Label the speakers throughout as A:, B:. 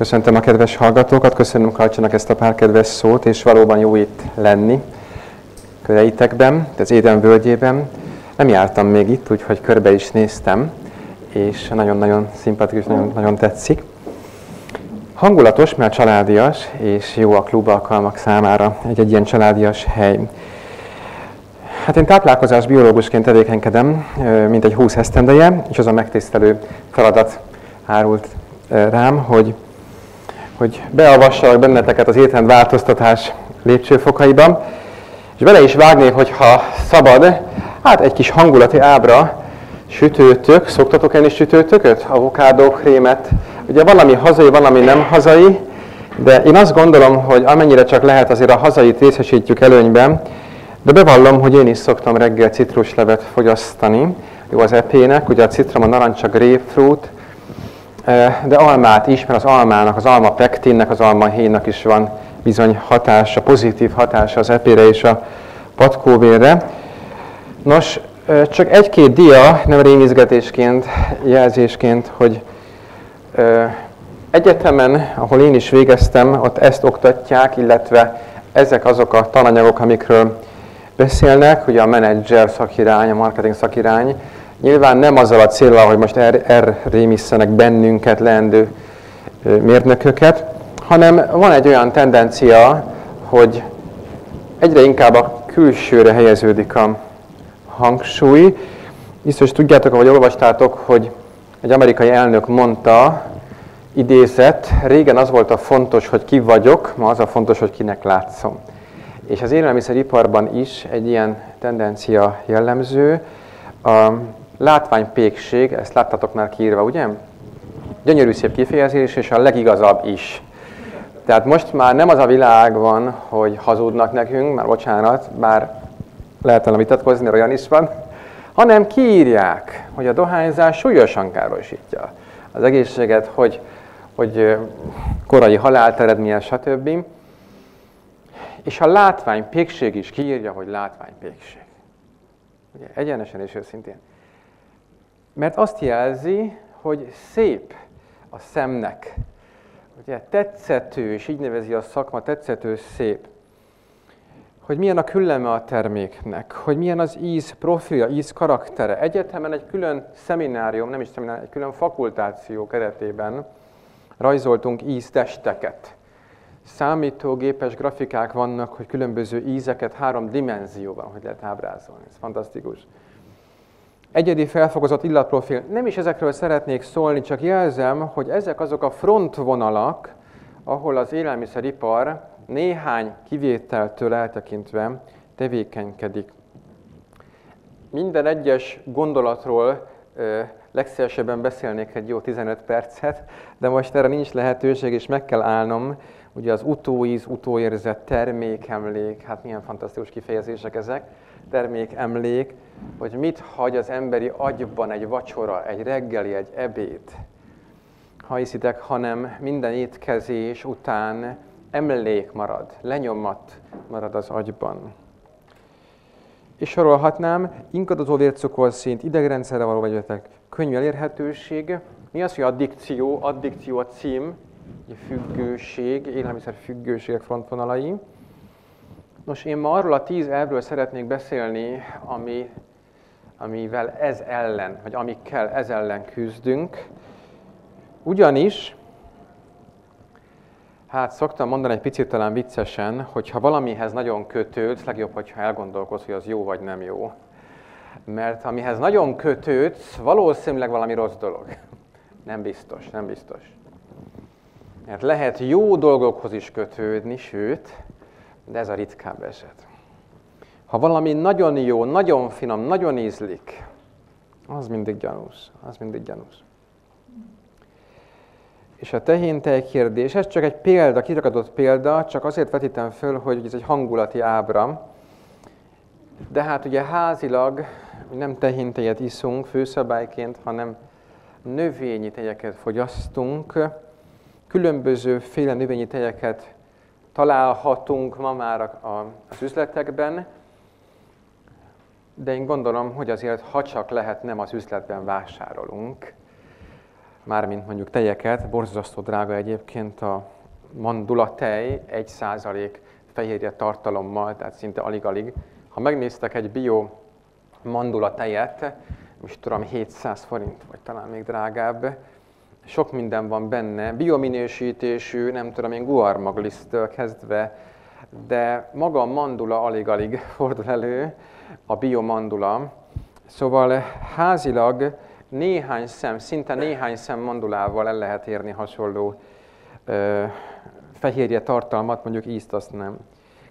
A: Köszöntöm a kedves hallgatókat, köszönöm Kalcsának ezt a pár kedves szót, és valóban jó itt lenni köreitekben, az Éden völgyében. Nem jártam még itt, úgyhogy körbe is néztem, és nagyon-nagyon szimpatikus, nagyon, nagyon tetszik. Hangulatos, mert családias, és jó a klub alkalmak számára egy-egy ilyen családias hely. Hát én táplálkozás biológusként tevékenykedem, mint egy 20 esztendeje, és az a megtisztelő feladat árult rám, hogy, hogy beavassalak benneteket az étrend változtatás lépcsőfokaiba, és bele is vágnék, hogyha szabad, hát egy kis hangulati ábra, sütőtök, szoktatok enni sütőtököt? Avokádó, krémet. Ugye van, ami hazai, van, ami nem hazai, de én azt gondolom, hogy amennyire csak lehet, azért a hazait részesítjük előnyben, de bevallom, hogy én is szoktam reggel citruslevet fogyasztani. Jó az epének, ugye a citrom, a narancs, a grapefruit, de almát is, mert az almának, az alma pektinnek, az alma héjnak is van bizony hatása, pozitív hatása az epére és a patkóvérre. Nos, csak egy-két dia, nem rémizgetésként, jelzésként, hogy egyetemen, ahol én is végeztem, ott ezt oktatják, illetve ezek azok a tananyagok, amikről beszélnek, ugye a menedzser szakirány, a marketing szakirány, nyilván nem azzal a célral, hogy most er, er rémisszenek bennünket, leendő mérnököket, hanem van egy olyan tendencia, hogy egyre inkább a külsőre helyeződik a hangsúly. Biztos tudjátok, ahogy olvastátok, hogy egy amerikai elnök mondta, idézett, régen az volt a fontos, hogy ki vagyok, ma az a fontos, hogy kinek látszom. És az élelmiszeriparban is egy ilyen tendencia jellemző. A látványpékség, ezt láttatok már kiírva, ugye? Gyönyörű szép kifejezés, és a legigazabb is. Tehát most már nem az a világ van, hogy hazudnak nekünk, már bocsánat, bár lehet vitatkozni, mert olyan is van, hanem kiírják, hogy a dohányzás súlyosan károsítja az egészséget, hogy, hogy korai halált eredményez, stb. És a látványpékség is kiírja, hogy látványpékség. Ugye, egyenesen és őszintén. Mert azt jelzi, hogy szép a szemnek. Ugye tetszető, és így nevezi a szakma, tetszető szép. Hogy milyen a külleme a terméknek, hogy milyen az íz profilja, íz karaktere. Egyetemen egy külön szeminárium, nem is szeminárium, egy külön fakultáció keretében rajzoltunk íztesteket számítógépes grafikák vannak, hogy különböző ízeket három dimenzióban hogy lehet ábrázolni. Ez fantasztikus. Egyedi felfogozott illatprofil. Nem is ezekről szeretnék szólni, csak jelzem, hogy ezek azok a frontvonalak, ahol az élelmiszeripar néhány kivételtől eltekintve tevékenykedik. Minden egyes gondolatról legszélesebben beszélnék egy jó 15 percet, de most erre nincs lehetőség, és meg kell állnom, Ugye az utóíz, utóérzet, termékemlék, hát milyen fantasztikus kifejezések ezek, termékemlék, hogy mit hagy az emberi agyban egy vacsora, egy reggeli, egy ebéd. Ha hiszitek, hanem minden étkezés után emlék marad, lenyomat marad az agyban. És sorolhatnám, inkadozó vércukorszint, idegrendszerre való vegyetek, könnyű elérhetőség. Mi az, hogy addikció? Addikció a cím, függőség, élelmiszer függőségek frontvonalai. Nos, én ma arról a tíz elvről szeretnék beszélni, ami, amivel ez ellen, vagy amikkel ez ellen küzdünk. Ugyanis, hát szoktam mondani egy picit talán viccesen, hogy ha valamihez nagyon kötődsz, legjobb, hogyha elgondolkodsz, hogy az jó vagy nem jó. Mert amihez nagyon kötődsz, valószínűleg valami rossz dolog. Nem biztos, nem biztos. Mert lehet jó dolgokhoz is kötődni, sőt, de ez a ritkább eset. Ha valami nagyon jó, nagyon finom, nagyon ízlik, az mindig gyanús. Az mindig gyanús. És a tehéntej kérdés, ez csak egy példa, kiragadott példa, csak azért vetítem föl, hogy ez egy hangulati ábra. De hát ugye házilag nem tehéntejet iszunk főszabályként, hanem növényi tejeket fogyasztunk, Különböző féle növényi tejeket találhatunk ma már az üzletekben, de én gondolom, hogy azért, ha csak lehet, nem az üzletben vásárolunk, mármint mondjuk tejeket, borzasztó drága egyébként a mandula tej, 1% fehérje tartalommal, tehát szinte alig-alig. Ha megnéztek egy bio mandula tejet, most tudom, 700 forint, vagy talán még drágább, sok minden van benne, biominősítésű, nem tudom én, guarmaglisztől kezdve, de maga a mandula alig-alig fordul elő, a biomandula. Szóval házilag néhány szem, szinte néhány szem mandulával el lehet érni hasonló ö, fehérje tartalmat, mondjuk ízt azt nem.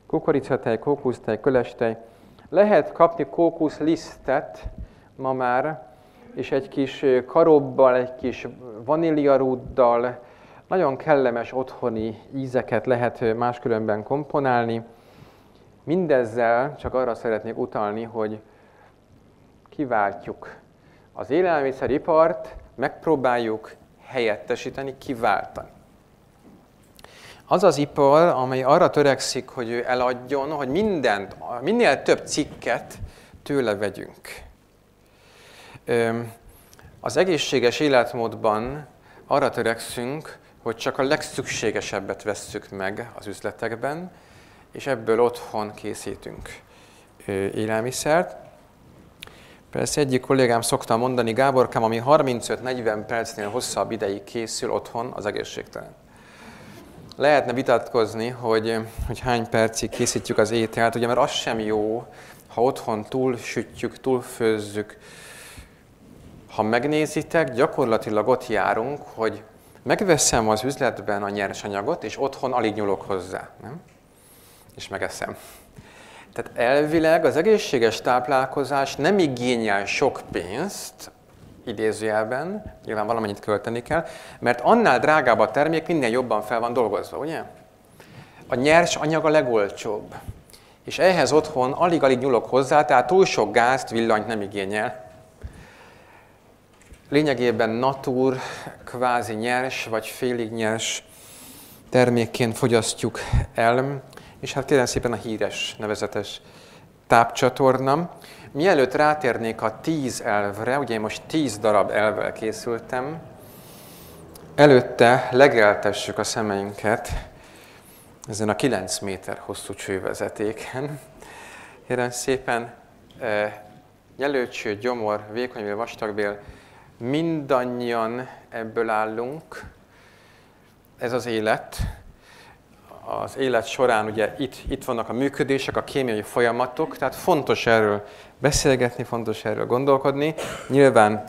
A: Kukoricatej, kókusztej, kölestej. Lehet kapni kókuszlisztet ma már, és egy kis karobbal, egy kis vaníliarúddal, nagyon kellemes otthoni ízeket lehet máskülönben komponálni. Mindezzel csak arra szeretnék utalni, hogy kiváltjuk az élelmiszeripart, megpróbáljuk helyettesíteni, kiváltani. Az az ipar, amely arra törekszik, hogy ő eladjon, hogy mindent, minél több cikket tőle vegyünk. Az egészséges életmódban arra törekszünk, hogy csak a legszükségesebbet vesszük meg az üzletekben, és ebből otthon készítünk élelmiszert. Persze egyik kollégám szokta mondani, Gáborkám, ami 35-40 percnél hosszabb ideig készül otthon, az egészségtelen. Lehetne vitatkozni, hogy, hogy hány percig készítjük az ételt, ugye, mert az sem jó, ha otthon túl sütjük, túl főzzük. Ha megnézitek, gyakorlatilag ott járunk, hogy megveszem az üzletben a nyersanyagot, és otthon alig nyúlok hozzá, nem? És megeszem. Tehát elvileg az egészséges táplálkozás nem igényel sok pénzt, idézőjelben, nyilván valamennyit költeni kell, mert annál drágább a termék, minél jobban fel van dolgozva, ugye? A nyers anyag a legolcsóbb. És ehhez otthon alig-alig nyúlok hozzá, tehát túl sok gázt, villanyt nem igényel. Lényegében natur, kvázi nyers vagy félig nyers termékként fogyasztjuk el, és hát kérem szépen a híres, nevezetes tápcsatorna. Mielőtt rátérnék a tíz elvre, ugye én most tíz darab elvvel készültem, előtte legeltessük a szemeinket ezen a 9 méter hosszú csővezetéken. Kérem szépen, e, nyelőcső, gyomor, vékonybél, vastagbél, mindannyian ebből állunk. Ez az élet, az élet során ugye itt, itt vannak a működések, a kémiai folyamatok, tehát fontos erről beszélgetni, fontos erről gondolkodni. Nyilván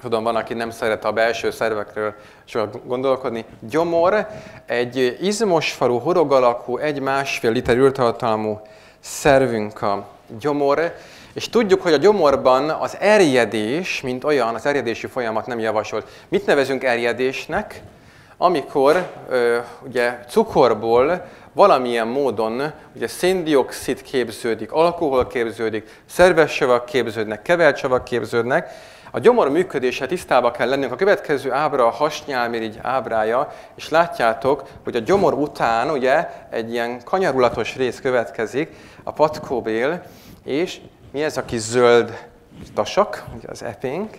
A: tudom, van, aki nem szeret a belső szervekről sokat gondolkodni. Gyomor egy izmosfarú, horog alakú, egy-másfél liter ültartalmú szervünk a gyomor, és tudjuk, hogy a gyomorban az erjedés, mint olyan, az erjedési folyamat nem javasolt. Mit nevezünk erjedésnek? amikor ugye cukorból valamilyen módon ugye széndiokszid képződik, alkohol képződik, szerves savak képződnek, kevert savak képződnek, a gyomor működése tisztába kell lennünk. A következő ábra a hasnyálmirigy ábrája, és látjátok, hogy a gyomor után ugye egy ilyen kanyarulatos rész következik, a patkóbél, és mi ez a kis zöld tasak, ugye az epénk,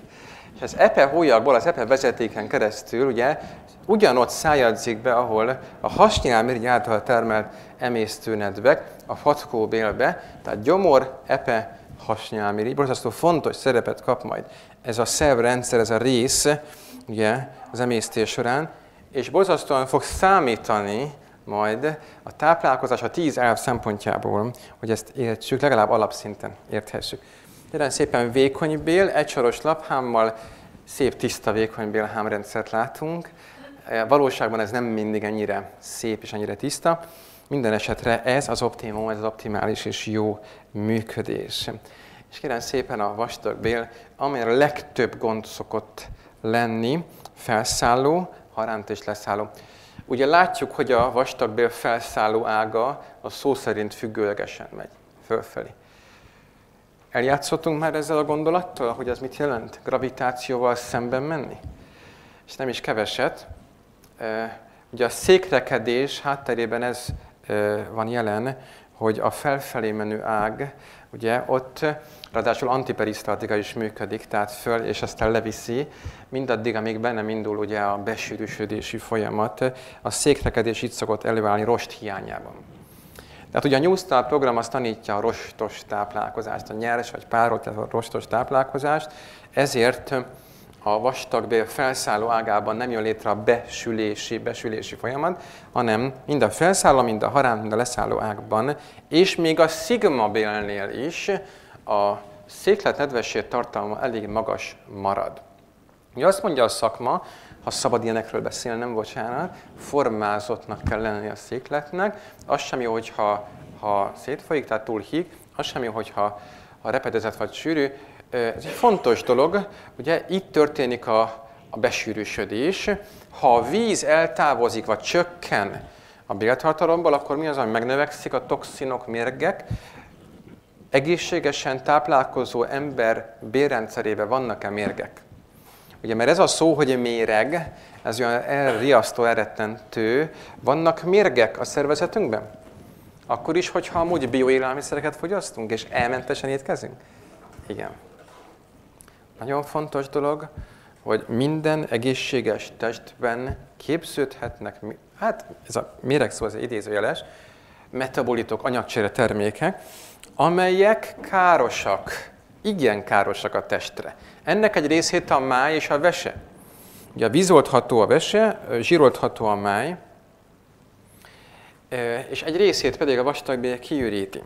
A: és az epe hólyagból, az epe vezetéken keresztül ugye ugyanott szájadzik be, ahol a hasnyálmirigy által termelt emésztőnedvek a fatkóbélbe, tehát gyomor, epe, hasnyálmirigy, borzasztó fontos szerepet kap majd ez a szervrendszer, ez a rész, ugye, az emésztés során, és borzasztóan fog számítani majd a táplálkozás a tíz elv szempontjából, hogy ezt értsük, legalább alapszinten érthessük. Jelen szépen vékony bél, egysoros laphámmal, szép tiszta vékony bélhámrendszert látunk. E, valóságban ez nem mindig ennyire szép és ennyire tiszta. Minden esetre ez az optimum, ez az optimális és jó működés. És kérem szépen a vastag bél, amelyre a legtöbb gond szokott lenni, felszálló, haránt és leszálló. Ugye látjuk, hogy a vastagbél felszálló ága a szó szerint függőlegesen megy fölfelé. Eljátszottunk már ezzel a gondolattal, hogy ez mit jelent? Gravitációval szemben menni? És nem is keveset. Ugye a székrekedés hátterében ez van jelen, hogy a felfelé menő ág, ugye ott ráadásul antiperisztaltika is működik, tehát föl és aztán leviszi, mindaddig, amíg bennem indul ugye a besűrűsödési folyamat, a székrekedés itt szokott előállni rost hiányában. Tehát ugye a New Start program azt tanítja a rostos táplálkozást, a nyers vagy párolt, rostos táplálkozást, ezért a vastagbél felszálló ágában nem jön létre a besülési, besülési folyamat, hanem mind a felszálló, mind a harám, mind a leszálló ágban, és még a szigma bélnél is a széklet nedvesség tartalma elég magas marad. Ugye azt mondja a szakma, ha szabad ilyenekről beszélnem, bocsánat, formázottnak kell lenni a székletnek, az semmi, hogyha ha szétfolyik, tehát túl híg, az semmi, hogyha ha repedezett vagy sűrű, ez egy fontos dolog, ugye itt történik a, a besűrűsödés. Ha a víz eltávozik vagy csökken a béltartalomból, akkor mi az, ami megnövekszik? A toxinok, mérgek. Egészségesen táplálkozó ember bérrendszerében vannak-e mérgek? Ugye, mert ez a szó, hogy méreg, ez olyan elriasztó, eretentő. Vannak mérgek a szervezetünkben? Akkor is, hogyha amúgy bioélelmiszereket fogyasztunk, és elmentesen étkezünk? Igen. Nagyon fontos dolog, hogy minden egészséges testben képződhetnek, hát ez a méreg szó, az idézőjeles, metabolitok, anyagcsere termékek, amelyek károsak, igen károsak a testre. Ennek egy részét a máj és a vese. Ugye a vízoltható a vese, zsíroltható a máj, és egy részét pedig a vastagbélye kiüríti.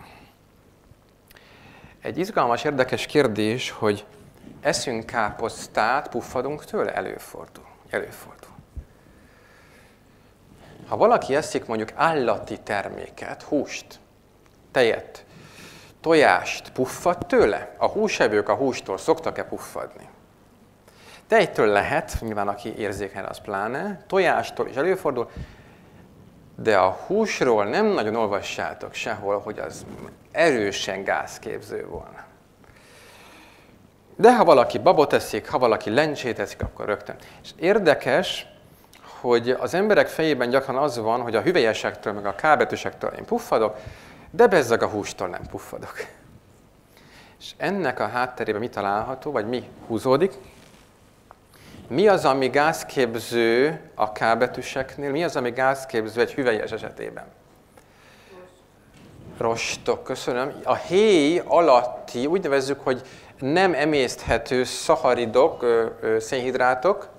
A: Egy izgalmas, érdekes kérdés, hogy eszünk káposztát, puffadunk tőle? Előfordul. Előfordul. Ha valaki eszik mondjuk állati terméket, húst, tejet, tojást, puffad tőle? A húsevők a hústól szoktak-e puffadni? Tejtől lehet, nyilván aki érzékel, az pláne, tojástól is előfordul, de a húsról nem nagyon olvassátok sehol, hogy az erősen gázképző volna. De ha valaki babot eszik, ha valaki lencsét eszik, akkor rögtön. És érdekes, hogy az emberek fejében gyakran az van, hogy a hüvelyesektől, meg a kábetűsektől én puffadok, de bezzeg a hústól nem puffadok. És ennek a hátterében mi található, vagy mi húzódik? Mi az, ami gázképző a kábetűseknél? Mi az, ami gázképző egy hüvelyes esetében? Rostok, köszönöm. A héj alatti, úgy nevezzük, hogy nem emészthető szaharidok, szénhidrátok,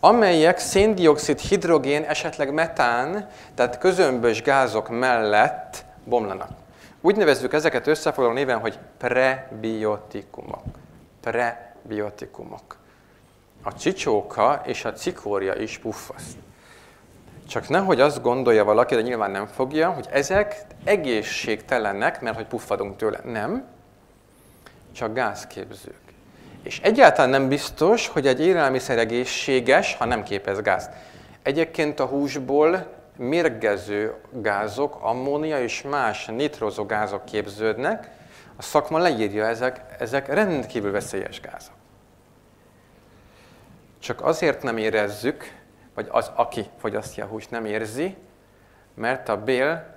A: amelyek széndiokszid, hidrogén, esetleg metán, tehát közömbös gázok mellett bomlanak. Úgy nevezzük ezeket összefoglaló néven, hogy prebiotikumok. Prebiotikumok. A csicsóka és a cikória is puffaszt. Csak nehogy azt gondolja valaki, de nyilván nem fogja, hogy ezek egészségtelenek, mert hogy puffadunk tőle. Nem csak gázképzők. És egyáltalán nem biztos, hogy egy élelmiszer egészséges, ha nem képez gázt. Egyébként a húsból mérgező gázok, ammónia és más nitrozó gázok képződnek, a szakma leírja, ezek, ezek rendkívül veszélyes gázok. Csak azért nem érezzük, vagy az, aki fogyasztja a húst, nem érzi, mert a bél,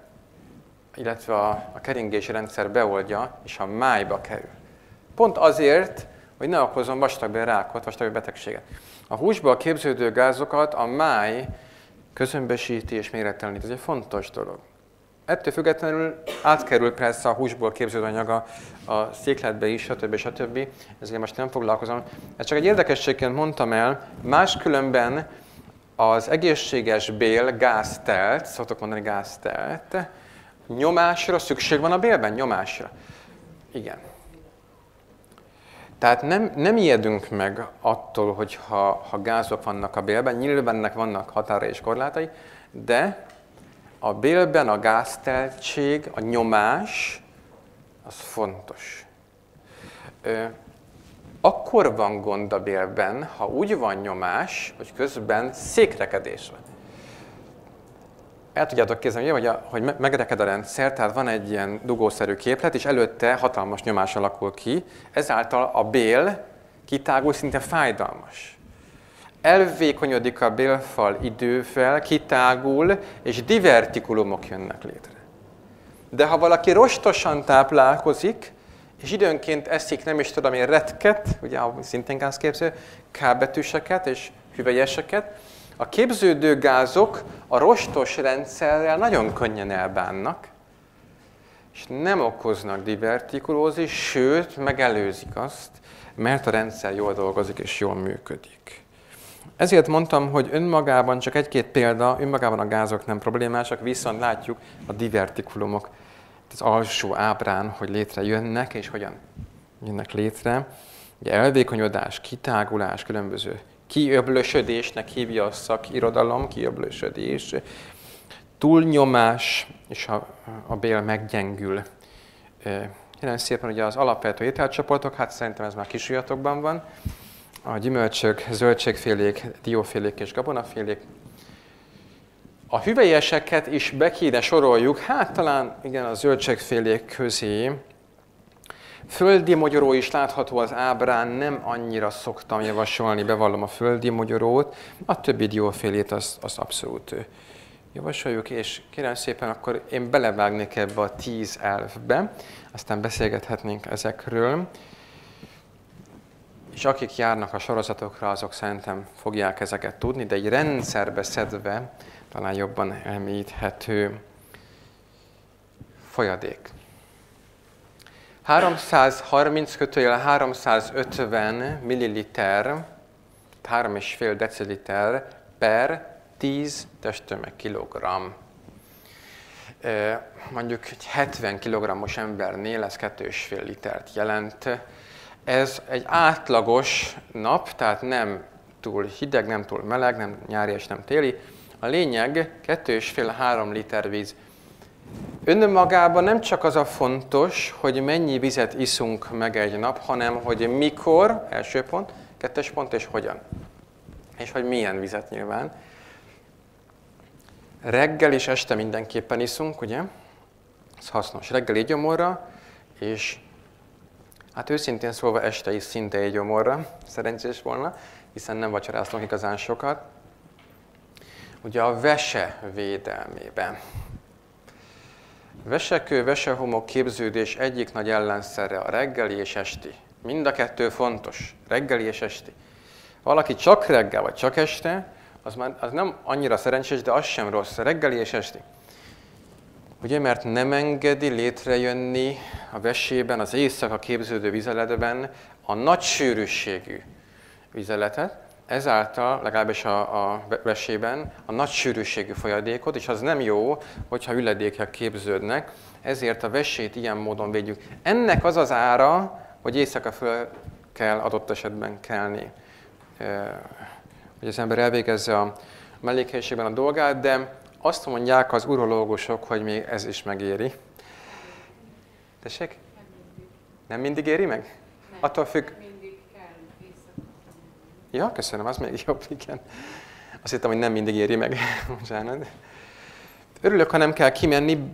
A: illetve a, a keringési rendszer beoldja, és a májba kerül. Pont azért, hogy ne okozzon vastagbél rákot, vastagbél betegséget. A húsból képződő gázokat a máj közömbösíti és mérettelenít. Ez egy fontos dolog. Ettől függetlenül átkerül persze a húsból képződő anyaga a székletbe is, stb. stb. Ezért most nem foglalkozom. Ez csak egy érdekességként mondtam el, máskülönben az egészséges bél gáztelt, szoktok mondani gáztelt, nyomásra szükség van a bélben? Nyomásra. Igen. Tehát nem, nem ijedünk meg attól, hogy ha, gázok vannak a bélben, nyilván ennek vannak határa és korlátai, de a bélben a gázteltség, a nyomás, az fontos. Ö, akkor van gond a bélben, ha úgy van nyomás, hogy közben székrekedés van el tudjátok képzelni, hogy, hogy megreked a rendszer, tehát van egy ilyen dugószerű képlet, és előtte hatalmas nyomás alakul ki, ezáltal a bél kitágul, szinte fájdalmas. Elvékonyodik a bélfal idővel, kitágul, és divertikulumok jönnek létre. De ha valaki rostosan táplálkozik, és időnként eszik, nem is tudom én, retket, ugye szintén gázképző, kábetűseket és hüvelyeseket, a képződő gázok a rostos rendszerrel nagyon könnyen elbánnak, és nem okoznak divertikulózis, sőt, megelőzik azt, mert a rendszer jól dolgozik és jól működik. Ezért mondtam, hogy önmagában csak egy-két példa, önmagában a gázok nem problémásak, viszont látjuk a divertikulumok az alsó ábrán, hogy létrejönnek, és hogyan jönnek létre. Ugye elvékonyodás, kitágulás, különböző kiöblösödésnek hívja a szakirodalom, kiöblösödés, túlnyomás, és a, a bél meggyengül. Jelen szépen ugye az alapvető ételcsoportok, hát szerintem ez már kisujjatokban van. A gyümölcsök, zöldségfélék, diófélék és gabonafélék. A hüvelyeseket is be kéne soroljuk, hát talán igen a zöldségfélék közé. Földi mogyoró is látható az ábrán, nem annyira szoktam javasolni, bevallom a földi mogyorót, a többi diófélét az, az abszolút javasoljuk, és kérem szépen, akkor én belevágnék ebbe a tíz elfbe, aztán beszélgethetnénk ezekről. És akik járnak a sorozatokra, azok szerintem fogják ezeket tudni, de egy rendszerbe szedve talán jobban elmélyíthető folyadék. 330 kötőjel 350 milliliter, 3,5 deciliter per 10 testtömeg kilogramm. Mondjuk egy 70 kg-os embernél ez 2,5 litert jelent. Ez egy átlagos nap, tehát nem túl hideg, nem túl meleg, nem nyári és nem téli. A lényeg 2,5-3 liter víz. Önmagában nem csak az a fontos, hogy mennyi vizet iszunk meg egy nap, hanem hogy mikor, első pont, kettes pont, és hogyan. És hogy milyen vizet nyilván. Reggel és este mindenképpen iszunk, ugye? Ez hasznos. Reggel egy gyomorra, és hát őszintén szólva este is szinte egy gyomorra, szerencsés volna, hiszen nem vacsoráztunk igazán sokat. Ugye a vese védelmében. Vesekő, vesehomok képződés egyik nagy ellenszere a reggeli és esti. Mind a kettő fontos, reggeli és esti. Valaki csak reggel vagy csak este, az, már, az nem annyira szerencsés, de az sem rossz, reggeli és esti. Ugye, mert nem engedi létrejönni a vesében, az éjszaka képződő vizeletben a nagy sűrűségű vizeletet, ezáltal, legalábbis a, a vesében, a nagy sűrűségű folyadékot, és az nem jó, hogyha üledékek képződnek, ezért a vesét ilyen módon védjük. Ennek az az ára, hogy éjszaka föl kell adott esetben kelni hogy az ember elvégezze a mellékhelyiségben a dolgát, de azt mondják az urológusok, hogy még ez is megéri. Tessék? Nem mindig éri meg?
B: Nem,
A: Attól függ. Ja, köszönöm, az még jobb, igen. Azt hittem, hogy nem mindig éri meg. Bocsánat. Örülök, ha nem kell kimenni,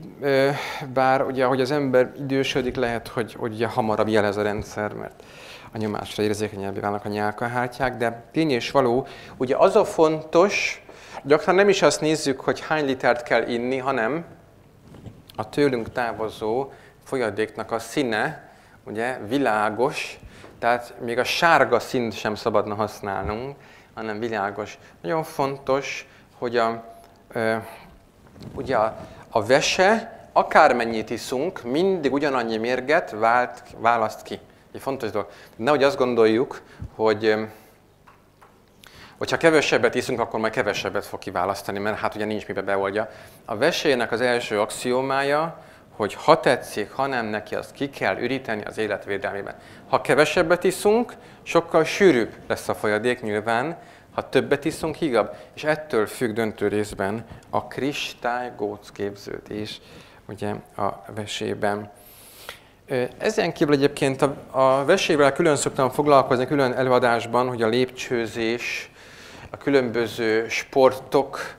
A: bár ugye, ahogy az ember idősödik, lehet, hogy, hogy ugye hamarabb jelez a rendszer, mert a nyomásra érzékenyebbé válnak a nyálkahártyák, de tény és való, ugye az a fontos, gyakran nem is azt nézzük, hogy hány litert kell inni, hanem a tőlünk távozó folyadéknak a színe, ugye, világos, tehát még a sárga színt sem szabadna használnunk, hanem világos. Nagyon fontos, hogy a, e, ugye a, a vese, akármennyit iszunk, mindig ugyanannyi mérget vált, választ ki. Egy fontos dolog. Nehogy azt gondoljuk, hogy hogyha kevesebbet iszunk, akkor majd kevesebbet fog kiválasztani, mert hát ugye nincs mibe beoldja. A vesélynek az első axiomája, hogy ha tetszik, ha nem neki, azt ki kell üríteni az életvédelmében. Ha kevesebbet iszunk, sokkal sűrűbb lesz a folyadék nyilván, ha többet iszunk, hígabb, és ettől függ döntő részben a kristálygóc képződés ugye, a vesében. Ezen kívül egyébként a, a vesével külön szoktam foglalkozni, külön előadásban, hogy a lépcsőzés, a különböző sportok,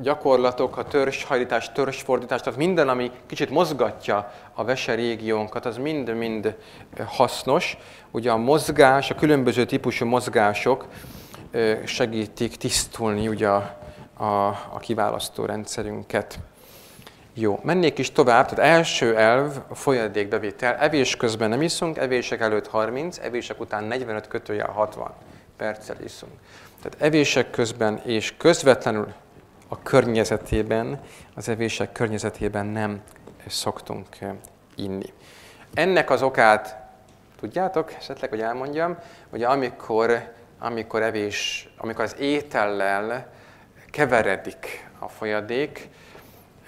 A: gyakorlatok, a törzshajlítás, törzsfordítás, tehát minden, ami kicsit mozgatja a vese régiónkat, az mind-mind hasznos. Ugye a mozgás, a különböző típusú mozgások segítik tisztulni ugye a, a, a kiválasztó rendszerünket. Jó, mennék is tovább, tehát első elv a folyadékbevitel. Evés közben nem iszunk, evések előtt 30, evések után 45 kötőjel 60 perccel iszunk. Tehát evések közben és közvetlenül a környezetében, az evések környezetében nem szoktunk inni. Ennek az okát tudjátok, esetleg, hogy elmondjam, hogy amikor, amikor evés, amikor az étellel keveredik a folyadék,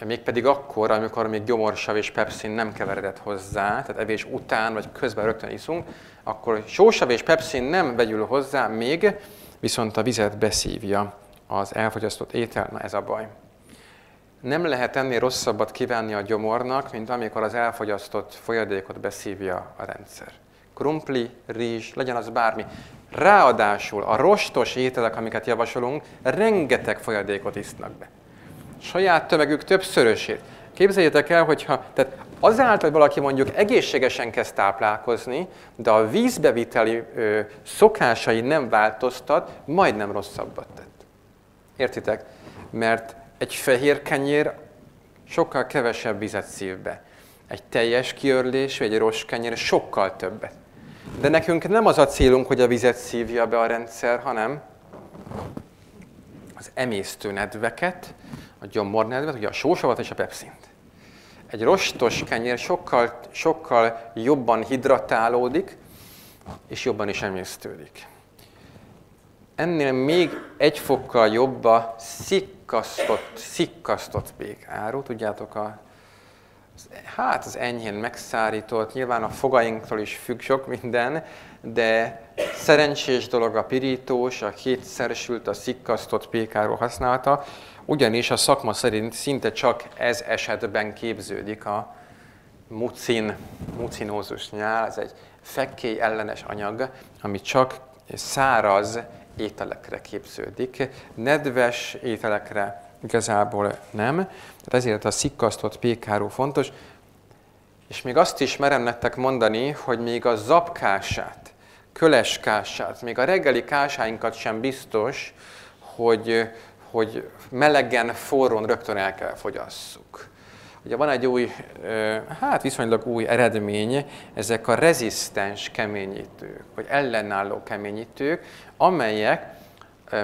A: mégpedig akkor, amikor még gyomorsav és pepszin nem keveredett hozzá, tehát evés után vagy közben rögtön iszunk, akkor sósav és pepszin nem vegyül hozzá még, viszont a vizet beszívja az elfogyasztott étel, na ez a baj. Nem lehet ennél rosszabbat kívánni a gyomornak, mint amikor az elfogyasztott folyadékot beszívja a rendszer. Krumpli, rizs, legyen az bármi. Ráadásul a rostos ételek, amiket javasolunk, rengeteg folyadékot isznak be. Saját tömegük többszörösét. Képzeljétek el, hogyha tehát azáltal, hogy valaki mondjuk egészségesen kezd táplálkozni, de a vízbeviteli ö, szokásai nem változtat, majdnem rosszabbat tett. Értitek? Mert egy fehér kenyér sokkal kevesebb vizet szív be. Egy teljes kiörlés, vagy egy rossz kenyér sokkal többet. De nekünk nem az a célunk, hogy a vizet szívja be a rendszer, hanem az emésztő nedveket, a gyomornedvet, ugye a sósavat és a pepszint. Egy rostos kenyér sokkal, sokkal jobban hidratálódik, és jobban is emésztődik. Ennél még egy fokkal jobb a szikkasztott, szikkasztott áru, tudjátok, a, hát az enyhén megszárított, nyilván a fogainktól is függ sok minden, de szerencsés dolog a pirítós, a kétszersült, a szikkasztott pékáról használta, ugyanis a szakma szerint szinte csak ez esetben képződik a mucin, mucinózus nyál, ez egy fekkély ellenes anyag, ami csak száraz ételekre képződik, nedves ételekre igazából nem. Tehát ezért a szikkasztott pékáró fontos. És még azt is merem nektek mondani, hogy még a zapkását, köleskását, még a reggeli kásáinkat sem biztos, hogy, hogy melegen, forrón rögtön el kell fogyasszuk. Ugye van egy új, hát viszonylag új eredmény, ezek a rezisztens keményítők, vagy ellenálló keményítők, amelyek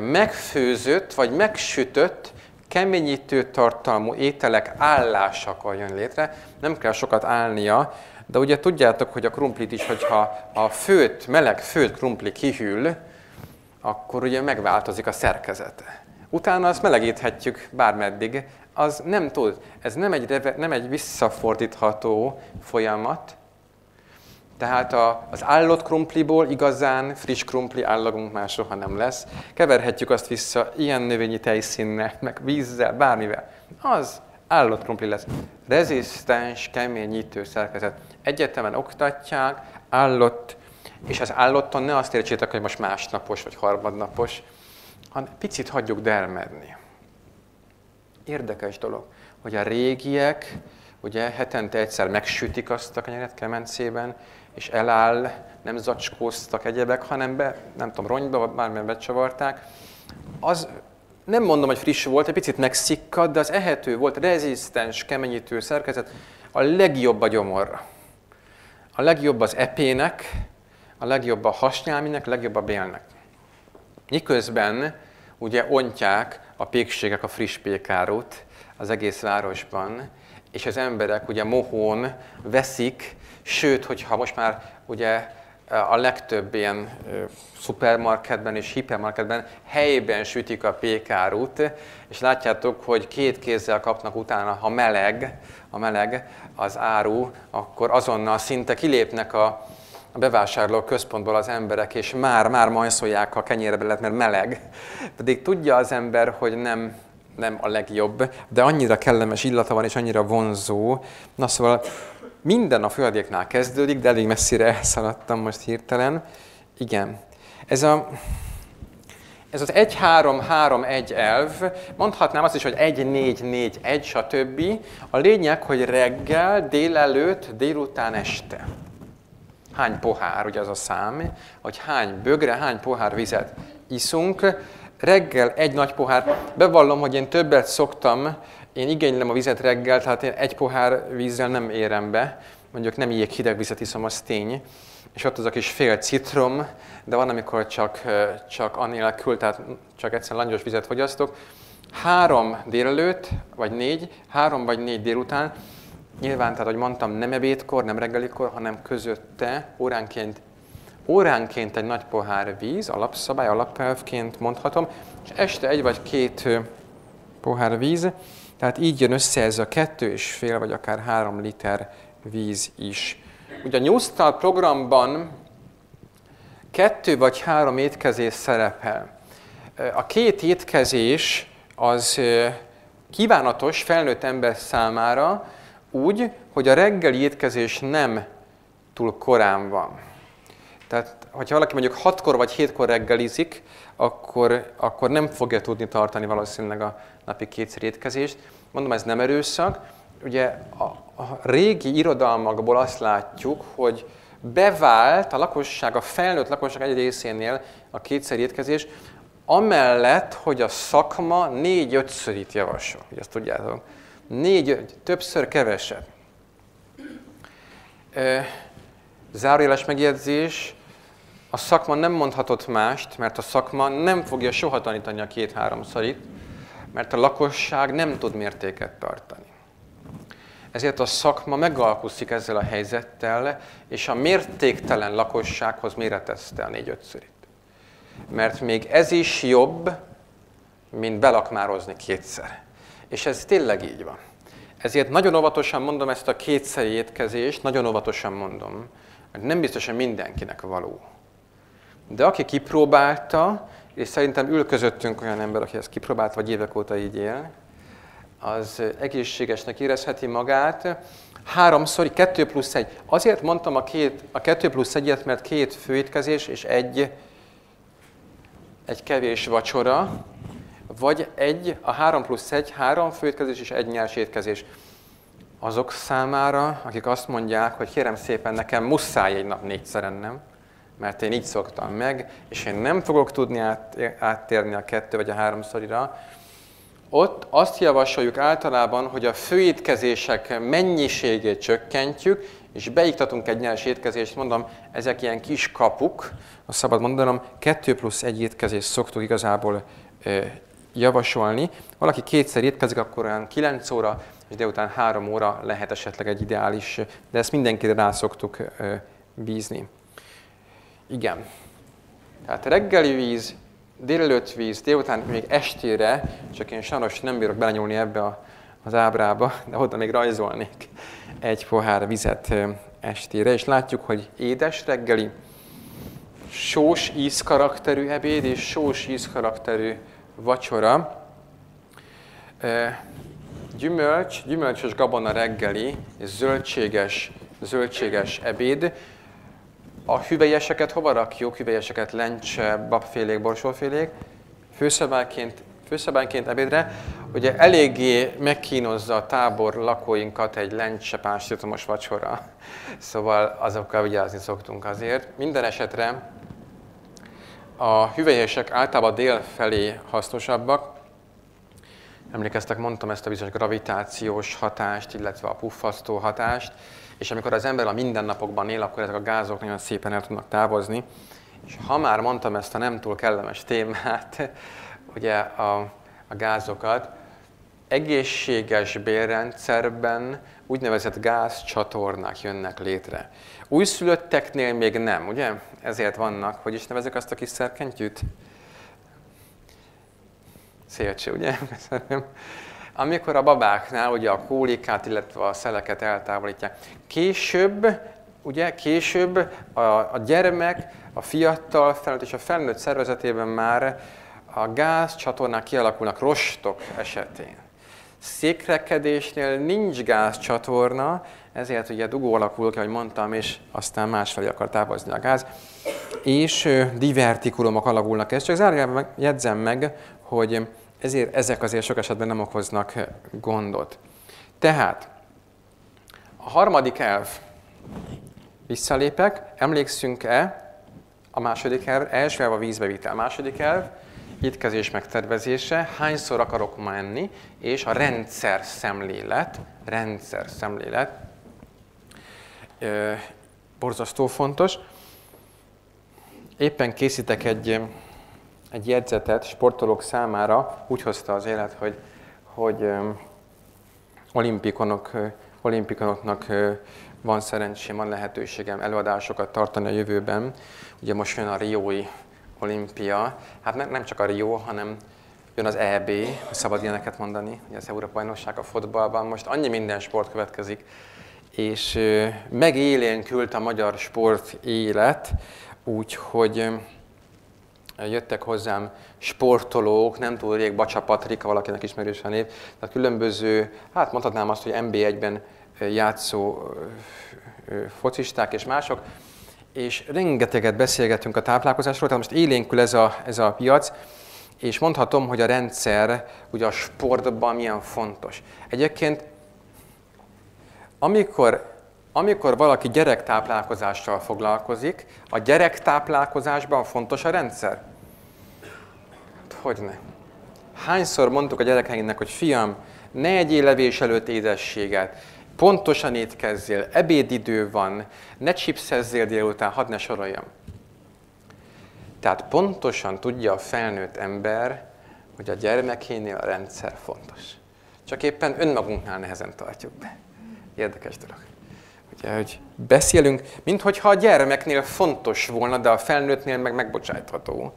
A: megfőzött vagy megsütött keményítő tartalmú ételek állásakor jön létre. Nem kell sokat állnia, de ugye tudjátok, hogy a krumplit is, hogyha a főt, meleg főt krumpli kihűl, akkor ugye megváltozik a szerkezete. Utána azt melegíthetjük bármeddig, az nem tud, ez nem egy, nem egy visszafordítható folyamat, tehát a, az állott krumpliból igazán friss krumpli állagunk már soha nem lesz. Keverhetjük azt vissza ilyen növényi tejszínnel, meg vízzel, bármivel. Az állott krumpli lesz. Rezisztens, keményítő szerkezet. Egyetemen oktatják, állott, és az állotton ne azt értsétek, hogy most másnapos vagy harmadnapos, hanem picit hagyjuk dermedni. Érdekes dolog, hogy a régiek ugye hetente egyszer megsütik azt a kenyeret kemencében, és eláll, nem zacskóztak egyebek, hanem be, nem tudom, ronyba, bármilyen becsavarták. Az nem mondom, hogy friss volt, egy picit megszikkad, de az ehető volt, rezisztens, keményítő szerkezet, a legjobb a gyomorra. A legjobb az epének, a legjobb a hasnyálminek, a legjobb a bélnek. Miközben ugye ontják a pékségek a friss pékárút az egész városban, és az emberek ugye mohón veszik, sőt, hogyha most már ugye a legtöbb ilyen szupermarketben és hipermarketben helyben sütik a pékárút, és látjátok, hogy két kézzel kapnak utána, ha meleg, a meleg az áru, akkor azonnal szinte kilépnek a, a bevásárló központból az emberek, és már, már majszolják a kenyérbe lett, mert meleg. Pedig tudja az ember, hogy nem, nem a legjobb, de annyira kellemes illata van, és annyira vonzó. Na szóval minden a folyadéknál kezdődik, de elég messzire elszaladtam most hirtelen. Igen. Ez a, ez az 1-3-3-1 elv, mondhatnám azt is, hogy 1-4-4-1, stb. A lényeg, hogy reggel, délelőtt, délután, este. Hány pohár, ugye az a szám, hogy hány bögre, hány pohár vizet iszunk, reggel egy nagy pohár. Bevallom, hogy én többet szoktam, én igénylem a vizet reggel, tehát én egy pohár vízzel nem érem be. Mondjuk nem így hideg vizet iszom, az tény. És ott az a kis fél citrom, de van, amikor csak, csak anélkül, tehát csak egyszerűen langyos vizet fogyasztok. Három délelőtt, vagy négy, három vagy négy délután, nyilván, tehát, ahogy mondtam, nem ebédkor, nem reggelikor, hanem közötte óránként óránként egy nagy pohár víz, alapszabály, alapelvként mondhatom, és este egy vagy két pohár víz, tehát így jön össze ez a kettő és fél, vagy akár három liter víz is. Ugye a Newstal programban kettő vagy három étkezés szerepel. A két étkezés az kívánatos felnőtt ember számára úgy, hogy a reggeli étkezés nem túl korán van. Tehát, hogyha valaki mondjuk hatkor vagy hétkor reggelizik, akkor, akkor nem fogja tudni tartani valószínűleg a napi kétszer étkezést. Mondom, ez nem erőszak. Ugye a, a régi irodalmakból azt látjuk, hogy bevált a lakosság, a felnőtt lakosság egy részénél a kétszer étkezés, amellett, hogy a szakma négy-ötszörít javasol, hogy azt tudjátok. Négy, többször kevesebb. Zárójeles megjegyzés, a szakma nem mondhatott mást, mert a szakma nem fogja soha tanítani a két-háromszorit, mert a lakosság nem tud mértéket tartani. Ezért a szakma megalkuszik ezzel a helyzettel, és a mértéktelen lakossághoz méretezte a négy-ötszörit. Mert még ez is jobb, mint belakmározni kétszer. És ez tényleg így van. Ezért nagyon óvatosan mondom ezt a kétszeri étkezést, nagyon óvatosan mondom, mert nem hogy mindenkinek való. De aki kipróbálta, és szerintem ül közöttünk olyan ember, aki ezt kipróbált, vagy évek óta így él, az egészségesnek érezheti magát. Háromszor, kettő plusz egy. Azért mondtam a, két, a kettő plusz egyet, mert két főétkezés és egy, egy kevés vacsora, vagy egy, a három plusz egy, három főétkezés és egy nyers étkezés. Azok számára, akik azt mondják, hogy kérem szépen, nekem muszáj egy nap négyszer ennem, mert én így szoktam meg, és én nem fogok tudni át, áttérni a kettő vagy a háromszorira, ott azt javasoljuk általában, hogy a főétkezések mennyiségét csökkentjük, és beiktatunk egy nyers étkezést, mondom, ezek ilyen kis kapuk, a szabad mondanom, kettő plusz egy étkezést szoktuk igazából javasolni. Valaki kétszer étkezik, akkor olyan 9 óra, és délután 3 óra lehet esetleg egy ideális, de ezt mindenkire rá szoktuk bízni. Igen. Tehát reggeli víz, délelőtt víz, délután még estére, csak én sajnos nem bírok belenyúlni ebbe a, az ábrába, de oda még rajzolnék egy pohár vizet estére, és látjuk, hogy édes reggeli, sós ízkarakterű ebéd és sós ízkarakterű vacsora, gyümölcs, gyümölcsös gabona reggeli, és zöldséges, zöldséges ebéd, a hüvelyeseket hova rakjuk? Hüvelyeseket lencse, babfélék, borsófélék. Főszabályként, főszabályként ebédre. Ugye eléggé megkínozza a tábor lakóinkat egy lencse pánsírtomos vacsora. Szóval azokkal vigyázni szoktunk azért. Minden esetre a hüvelyesek általában dél felé hasznosabbak. Emlékeztek, mondtam ezt a bizonyos gravitációs hatást, illetve a puffasztó hatást és amikor az ember a mindennapokban él, akkor ezek a gázok nagyon szépen el tudnak távozni. És ha már mondtam ezt a nem túl kellemes témát, ugye a, a gázokat, egészséges bérrendszerben úgynevezett gázcsatornák jönnek létre. Újszülötteknél még nem, ugye? Ezért vannak, hogy is nevezek azt a kis szerkentyűt? Szélcső, ugye? Köszönöm amikor a babáknál ugye a kólikát, illetve a szeleket eltávolítják. Később, ugye, később a, a gyermek, a fiatal felnőtt és a felnőtt szervezetében már a gáz csatornák kialakulnak rostok esetén. Székrekedésnél nincs gázcsatorna, ezért ugye dugó alakul ki, ahogy mondtam, és aztán másfelé akar távozni a gáz. És divertikulumok alakulnak. Ezt csak zárójelben jegyzem meg, hogy ezért ezek azért sok esetben nem okoznak gondot. Tehát a harmadik elv, visszalépek, emlékszünk-e a második elv, első elv a vízbevitel, második elv, étkezés megtervezése, hányszor akarok menni, és a rendszer szemlélet, rendszer szemlélet, borzasztó fontos. Éppen készítek egy, egy jegyzetet sportolók számára, úgy hozta az élet, hogy, hogy olimpikonok, olimpikonoknak van szerencsém, van lehetőségem előadásokat tartani a jövőben. Ugye most jön a Riói olimpia, hát nem csak a Rio, hanem jön az EB, hogy szabad ilyeneket mondani, ugye az Európa Bajnokság a fotballban, most annyi minden sport következik, és megélénkült a magyar sport élet, úgyhogy jöttek hozzám sportolók, nem túl rég, Bacsa Patrika, valakinek ismerős a név, tehát különböző, hát mondhatnám azt, hogy NB1-ben játszó focisták és mások, és rengeteget beszélgetünk a táplálkozásról, tehát most élénkül ez a, ez a piac, és mondhatom, hogy a rendszer ugye a sportban milyen fontos. Egyébként, amikor, amikor valaki gyerektáplálkozással foglalkozik, a gyerektáplálkozásban fontos a rendszer? Hát hogy ne? Hányszor mondtuk a gyerekeinknek, hogy fiam, ne egyél levés előtt édességet, pontosan étkezzél, ebédidő van, ne chipszezzél délután, hadd ne soroljam. Tehát pontosan tudja a felnőtt ember, hogy a gyermekénél a rendszer fontos. Csak éppen önmagunknál nehezen tartjuk be. Érdekes dolog. Ugye, hogy beszélünk, minthogyha a gyermeknél fontos volna, de a felnőttnél meg megbocsájtható.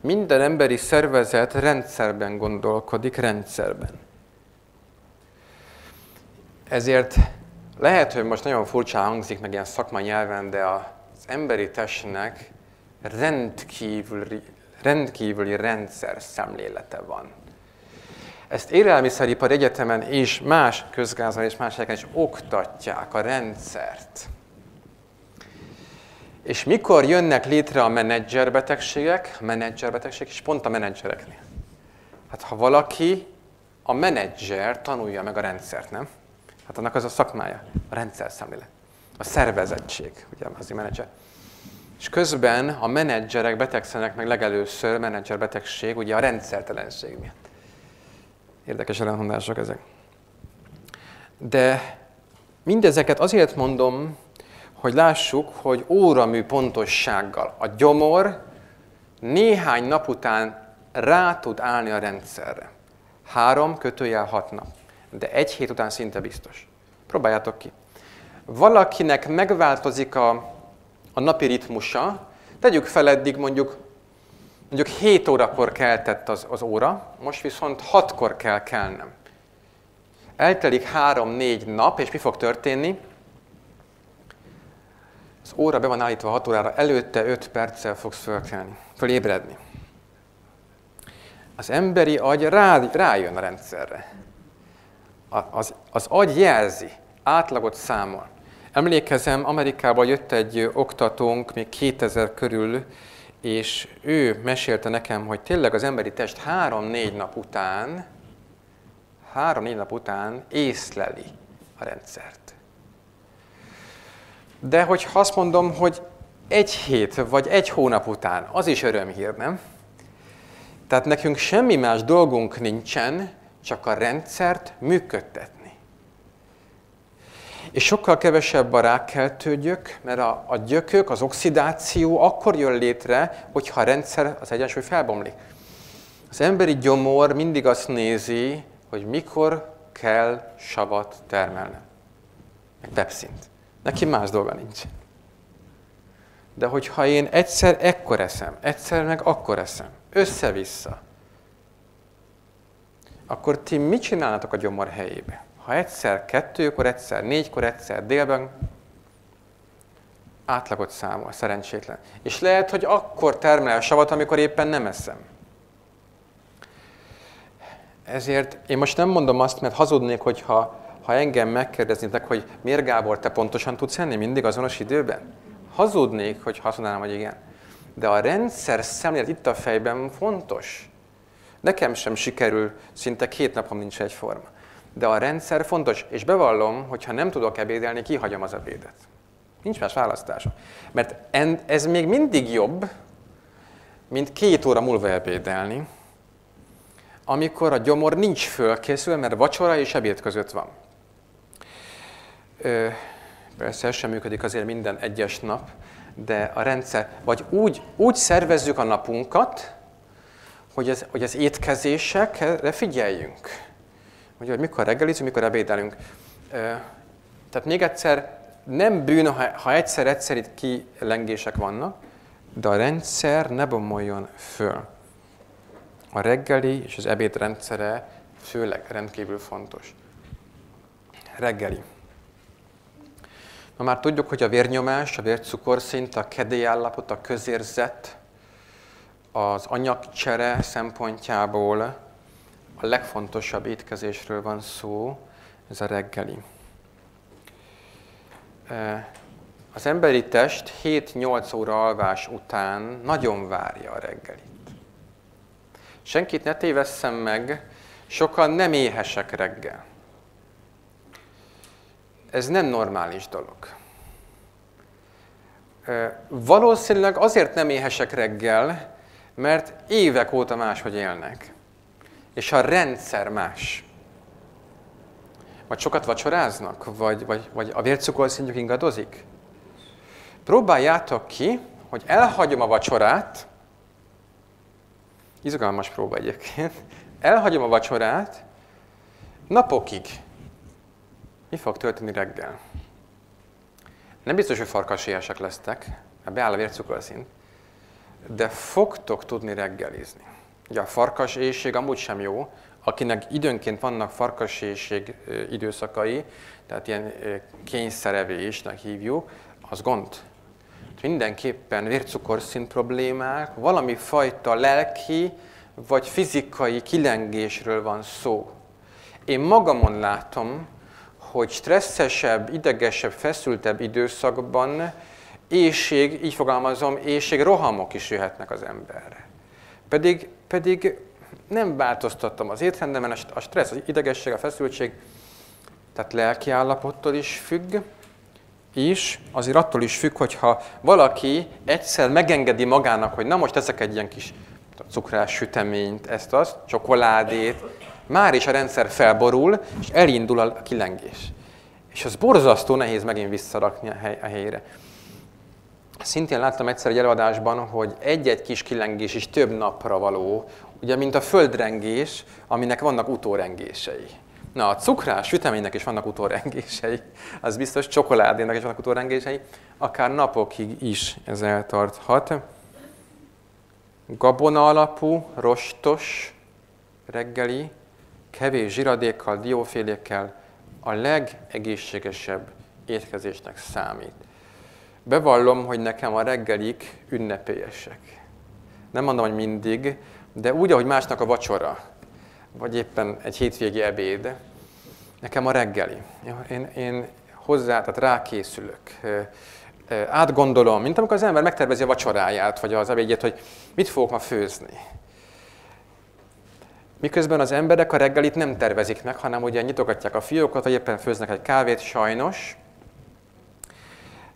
A: Minden emberi szervezet rendszerben gondolkodik, rendszerben. Ezért lehet, hogy most nagyon furcsa hangzik, meg ilyen szakmai nyelven, de az emberi testnek rendkívüli, rendkívüli rendszer szemlélete van. Ezt élelmiszeripar egyetemen és más közgázon és más helyeken is oktatják a rendszert. És mikor jönnek létre a menedzserbetegségek, a menedzserbetegségek, és pont a menedzsereknél. Hát ha valaki, a menedzser tanulja meg a rendszert, nem? Hát annak az a szakmája, a rendszer szemlélet, a szervezettség, ugye az a menedzser. És közben a menedzserek betegszenek meg legelőször, menedzserbetegség, ugye a rendszertelenség miatt. Érdekes ellentmondások ezek. De mindezeket azért mondom, hogy lássuk, hogy óramű pontossággal a gyomor néhány nap után rá tud állni a rendszerre. Három kötőjel hat nap de egy hét után szinte biztos. Próbáljátok ki. Valakinek megváltozik a, a napi ritmusa, tegyük fel eddig mondjuk, mondjuk 7 órakor keltett az, az óra, most viszont 6-kor kell kelnem. Eltelik 3-4 nap, és mi fog történni? Az óra be van állítva 6 órára, előtte 5 perccel fogsz fölkelni, fölébredni. Az emberi agy rá, rájön a rendszerre az, az agy jelzi, átlagot számol. Emlékezem, Amerikában jött egy oktatónk még 2000 körül, és ő mesélte nekem, hogy tényleg az emberi test három-négy nap után, három-négy nap után észleli a rendszert. De hogy azt mondom, hogy egy hét vagy egy hónap után, az is örömhír, nem? Tehát nekünk semmi más dolgunk nincsen, csak a rendszert működtetni. És sokkal kevesebb a rákkeltő gyök, mert a, a gyökök, az oxidáció akkor jön létre, hogyha a rendszer, az egyensúly felbomlik. Az emberi gyomor mindig azt nézi, hogy mikor kell savat termelni. Meg pepszint. Neki más dolga nincs. De hogyha én egyszer ekkor eszem, egyszer meg akkor eszem, össze-vissza, akkor ti mit csinálnátok a gyomor helyébe? Ha egyszer kettőkor, egyszer négykor, egyszer délben, átlagot számol, szerencsétlen. És lehet, hogy akkor termel savat, amikor éppen nem eszem. Ezért én most nem mondom azt, mert hazudnék, hogyha ha engem megkérdeznétek, hogy miért Gábor, te pontosan tudsz enni mindig azonos időben? Hazudnék, hogy azt mondanám, hogy igen. De a rendszer szemlélet itt a fejben fontos. Nekem sem sikerül, szinte két napom nincs egyforma. De a rendszer fontos, és bevallom, hogy ha nem tudok ebédelni, kihagyom az ebédet. Nincs más választása. Mert ez még mindig jobb, mint két óra múlva ebédelni, amikor a gyomor nincs fölkészül, mert vacsora és ebéd között van. Ö, persze ez sem működik azért minden egyes nap, de a rendszer, vagy úgy, úgy szervezzük a napunkat, hogy az, hogy az étkezésekre figyeljünk. Ugye, hogy mikor reggelizünk, mikor ebédelünk. Tehát még egyszer, nem bűn, ha, egyszer-egyszer itt kilengések vannak, de a rendszer ne bomoljon föl. A reggeli és az ebéd rendszere főleg rendkívül fontos. Reggeli. Ma már tudjuk, hogy a vérnyomás, a vércukorszint, a kedélyállapot, a közérzet, az anyagcsere szempontjából a legfontosabb étkezésről van szó, ez a reggeli. Az emberi test 7-8 óra alvás után nagyon várja a reggelit. Senkit ne tévesszem meg, sokan nem éhesek reggel. Ez nem normális dolog. Valószínűleg azért nem éhesek reggel, mert évek óta máshogy élnek. És a rendszer más. Vagy sokat vacsoráznak, vagy, vagy, vagy a vércukorszintjük ingadozik. Próbáljátok ki, hogy elhagyom a vacsorát, izgalmas próba egyébként, elhagyom a vacsorát napokig. Mi fog történni reggel? Nem biztos, hogy farkasiásek lesztek, mert beáll a vércukorszint, de fogtok tudni reggelizni. Ugye a farkas éjség amúgy sem jó, akinek időnként vannak farkas éjség időszakai, tehát ilyen kényszerevésnek hívjuk, az gond. Mindenképpen vércukorszint problémák, valami fajta lelki vagy fizikai kilengésről van szó. Én magamon látom, hogy stresszesebb, idegesebb, feszültebb időszakban éjség, így fogalmazom, éjség rohamok is jöhetnek az emberre. Pedig, pedig nem változtattam az étrendemen, a stressz, az idegesség, a feszültség, tehát lelki állapottól is függ, és azért attól is függ, hogyha valaki egyszer megengedi magának, hogy na most teszek egy ilyen kis cukrás süteményt, ezt azt, csokoládét, már is a rendszer felborul, és elindul a kilengés. És az borzasztó nehéz megint visszarakni a, hely, a helyére. Szintén láttam egyszer egy előadásban, hogy egy-egy kis kilengés is több napra való, ugye, mint a földrengés, aminek vannak utórengései. Na, a cukrás süteménynek is vannak utórengései, az biztos, csokoládének is vannak utórengései, akár napokig is ez eltarthat. Gabona alapú, rostos reggeli, kevés zsiradékkal, diófélékkel a legegészségesebb étkezésnek számít. Bevallom, hogy nekem a reggelik ünnepélyesek. Nem mondom, hogy mindig, de úgy, ahogy másnak a vacsora, vagy éppen egy hétvégi ebéd, nekem a reggeli. Én, én hozzá, tehát rákészülök, átgondolom, mint amikor az ember megtervezi a vacsoráját, vagy az ebédjét, hogy mit fogok ma főzni. Miközben az emberek a reggelit nem tervezik meg, hanem ugye nyitogatják a fiókot, vagy éppen főznek egy kávét, sajnos.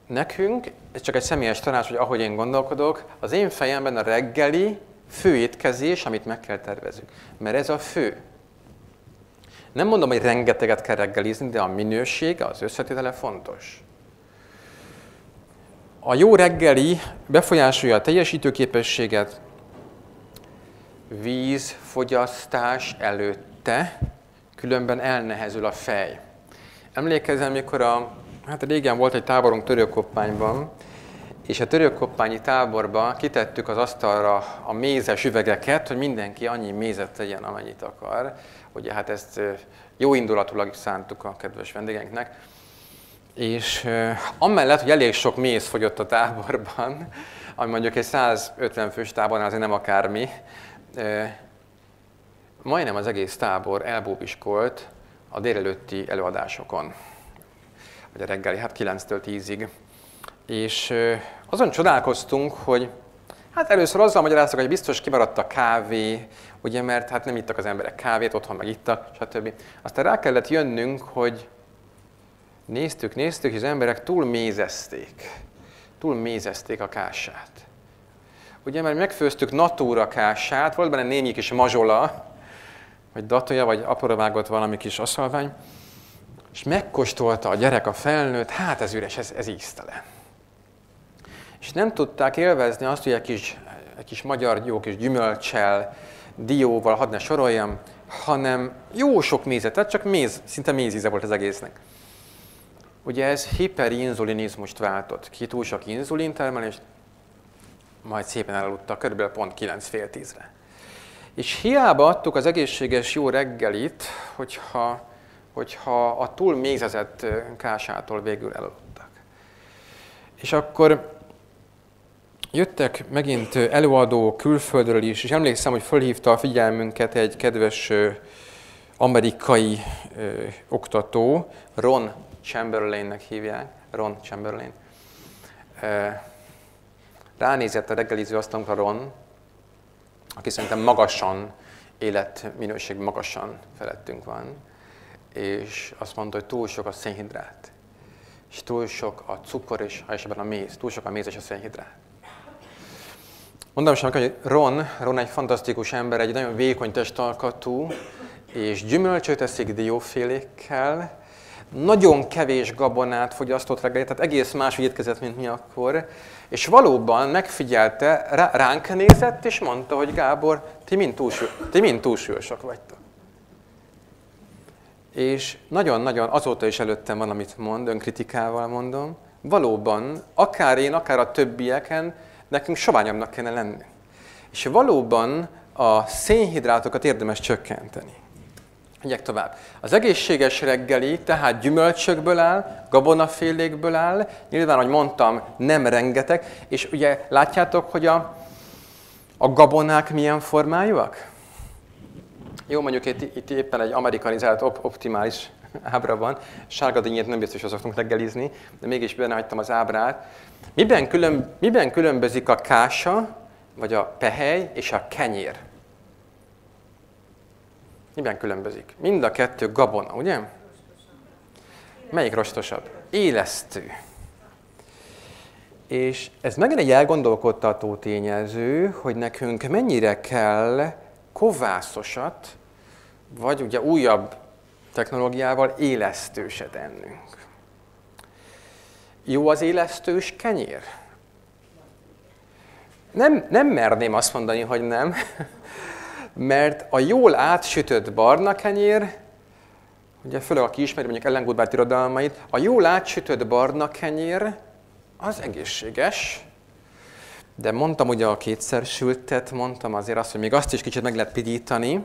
A: Nekünk, ez csak egy személyes tanács, hogy ahogy én gondolkodok, az én fejemben a reggeli főétkezés, amit meg kell tervezünk. Mert ez a fő. Nem mondom, hogy rengeteget kell reggelizni, de a minőség, az összetétele fontos. A jó reggeli befolyásolja a teljesítőképességet, vízfogyasztás előtte, különben elnehezül a fej. Emlékezem, mikor a, hát régen volt egy táborunk törőkoppányban, és a törőkoppányi táborba kitettük az asztalra a mézes üvegeket, hogy mindenki annyi mézet tegyen, amennyit akar. Ugye hát ezt jó indulatulag szántuk a kedves vendégeinknek. És amellett, hogy elég sok méz fogyott a táborban, ami mondjuk egy 150 fős tábornál azért nem akármi, majdnem az egész tábor elbóbiskolt a délelőtti előadásokon, vagy a reggeli, hát 9-től 10-ig. És azon csodálkoztunk, hogy hát először azzal magyaráztak, hogy biztos kimaradt a kávé, ugye, mert hát nem ittak az emberek kávét, otthon meg ittak, stb. Aztán rá kellett jönnünk, hogy néztük, néztük, és az emberek túl mézezték. Túl mézezték a kását. ugye, mert megfőztük natúrakását, volt benne némi kis mazsola, vagy datója, vagy apora vágott valami kis aszalvány, és megkóstolta a gyerek, a felnőtt, hát ez üres, ez, ez íztelen. És nem tudták élvezni azt, hogy egy kis, egy kis magyar jó kis gyümölcsel, dióval, hadd ne soroljam, hanem jó sok mézetet, csak méz, szinte mézíze volt az egésznek. Ugye ez hiperinzulinizmust váltott ki, túl sok inzulintermelést, majd szépen elaludtak, körülbelül pont 9 fél tízre. És hiába adtuk az egészséges jó reggelit, hogyha, hogyha a túl mézezett kásától végül elaludtak. És akkor jöttek megint előadó külföldről is, és emlékszem, hogy fölhívta a figyelmünket egy kedves amerikai oktató, Ron Chamberlainnek hívják, Ron Chamberlain. Ránézett a reggeliző asztalunkra Ron, aki szerintem magasan, életminőség magasan felettünk van, és azt mondta, hogy túl sok a szénhidrát, és túl sok a cukor és esetben a méz, túl sok a méz és a szénhidrát. Mondom sem, hogy Ron, Ron egy fantasztikus ember, egy nagyon vékony testalkatú, és gyümölcsöt eszik diófélékkel, nagyon kevés gabonát fogyasztott reggelit, tehát egész más étkezett, mint mi akkor, és valóban megfigyelte, ránk nézett, és mondta, hogy Gábor, ti mind, túlsúly, ti mind túlsúlyosak vagytok. És nagyon-nagyon azóta is előttem van, amit mond, önkritikával mondom, valóban, akár én, akár a többieken, nekünk soványabbnak kellene lenni. És valóban a szénhidrátokat érdemes csökkenteni. Megyek tovább. Az egészséges reggeli tehát gyümölcsökből áll, gabonafélékből áll, nyilván, ahogy mondtam, nem rengeteg, és ugye látjátok, hogy a, a gabonák milyen formájúak? Jó, mondjuk itt, itt éppen egy amerikanizált, op- optimális ábra van, sárga dinnyét nem biztos, hogy szoktunk reggelizni, de mégis benne hagytam az ábrát. Miben, külön, miben különbözik a kása, vagy a pehely és a kenyér? Miben különbözik? Mind a kettő gabona, ugye? Melyik rostosabb? Élesztő. És ez megint egy elgondolkodtató tényező, hogy nekünk mennyire kell kovászosat, vagy ugye újabb technológiával élesztőset ennünk. Jó az élesztős kenyér? Nem, nem merném azt mondani, hogy nem, mert a jól átsütött barna kenyér, ugye főleg aki ismeri mondjuk Ellen Goodbart irodalmait, a jól átsütött barna kenyér az egészséges, de mondtam ugye a kétszer sültet, mondtam azért azt, hogy még azt is kicsit meg lehet pidítani,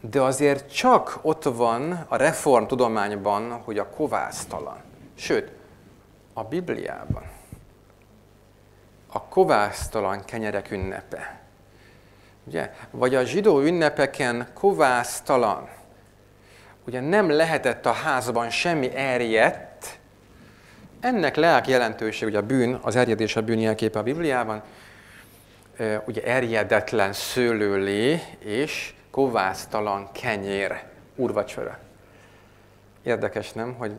A: de azért csak ott van a reform tudományban, hogy a kovásztalan. Sőt, a Bibliában a kovásztalan kenyerek ünnepe. Ugye? Vagy a zsidó ünnepeken kovásztalan. Ugye nem lehetett a házban semmi erjedt. Ennek lelk jelentőség, ugye a bűn, az erjedés a bűn jelképe a Bibliában, ugye erjedetlen szőlőlé és kovásztalan kenyér úrvacsora. Érdekes, nem, hogy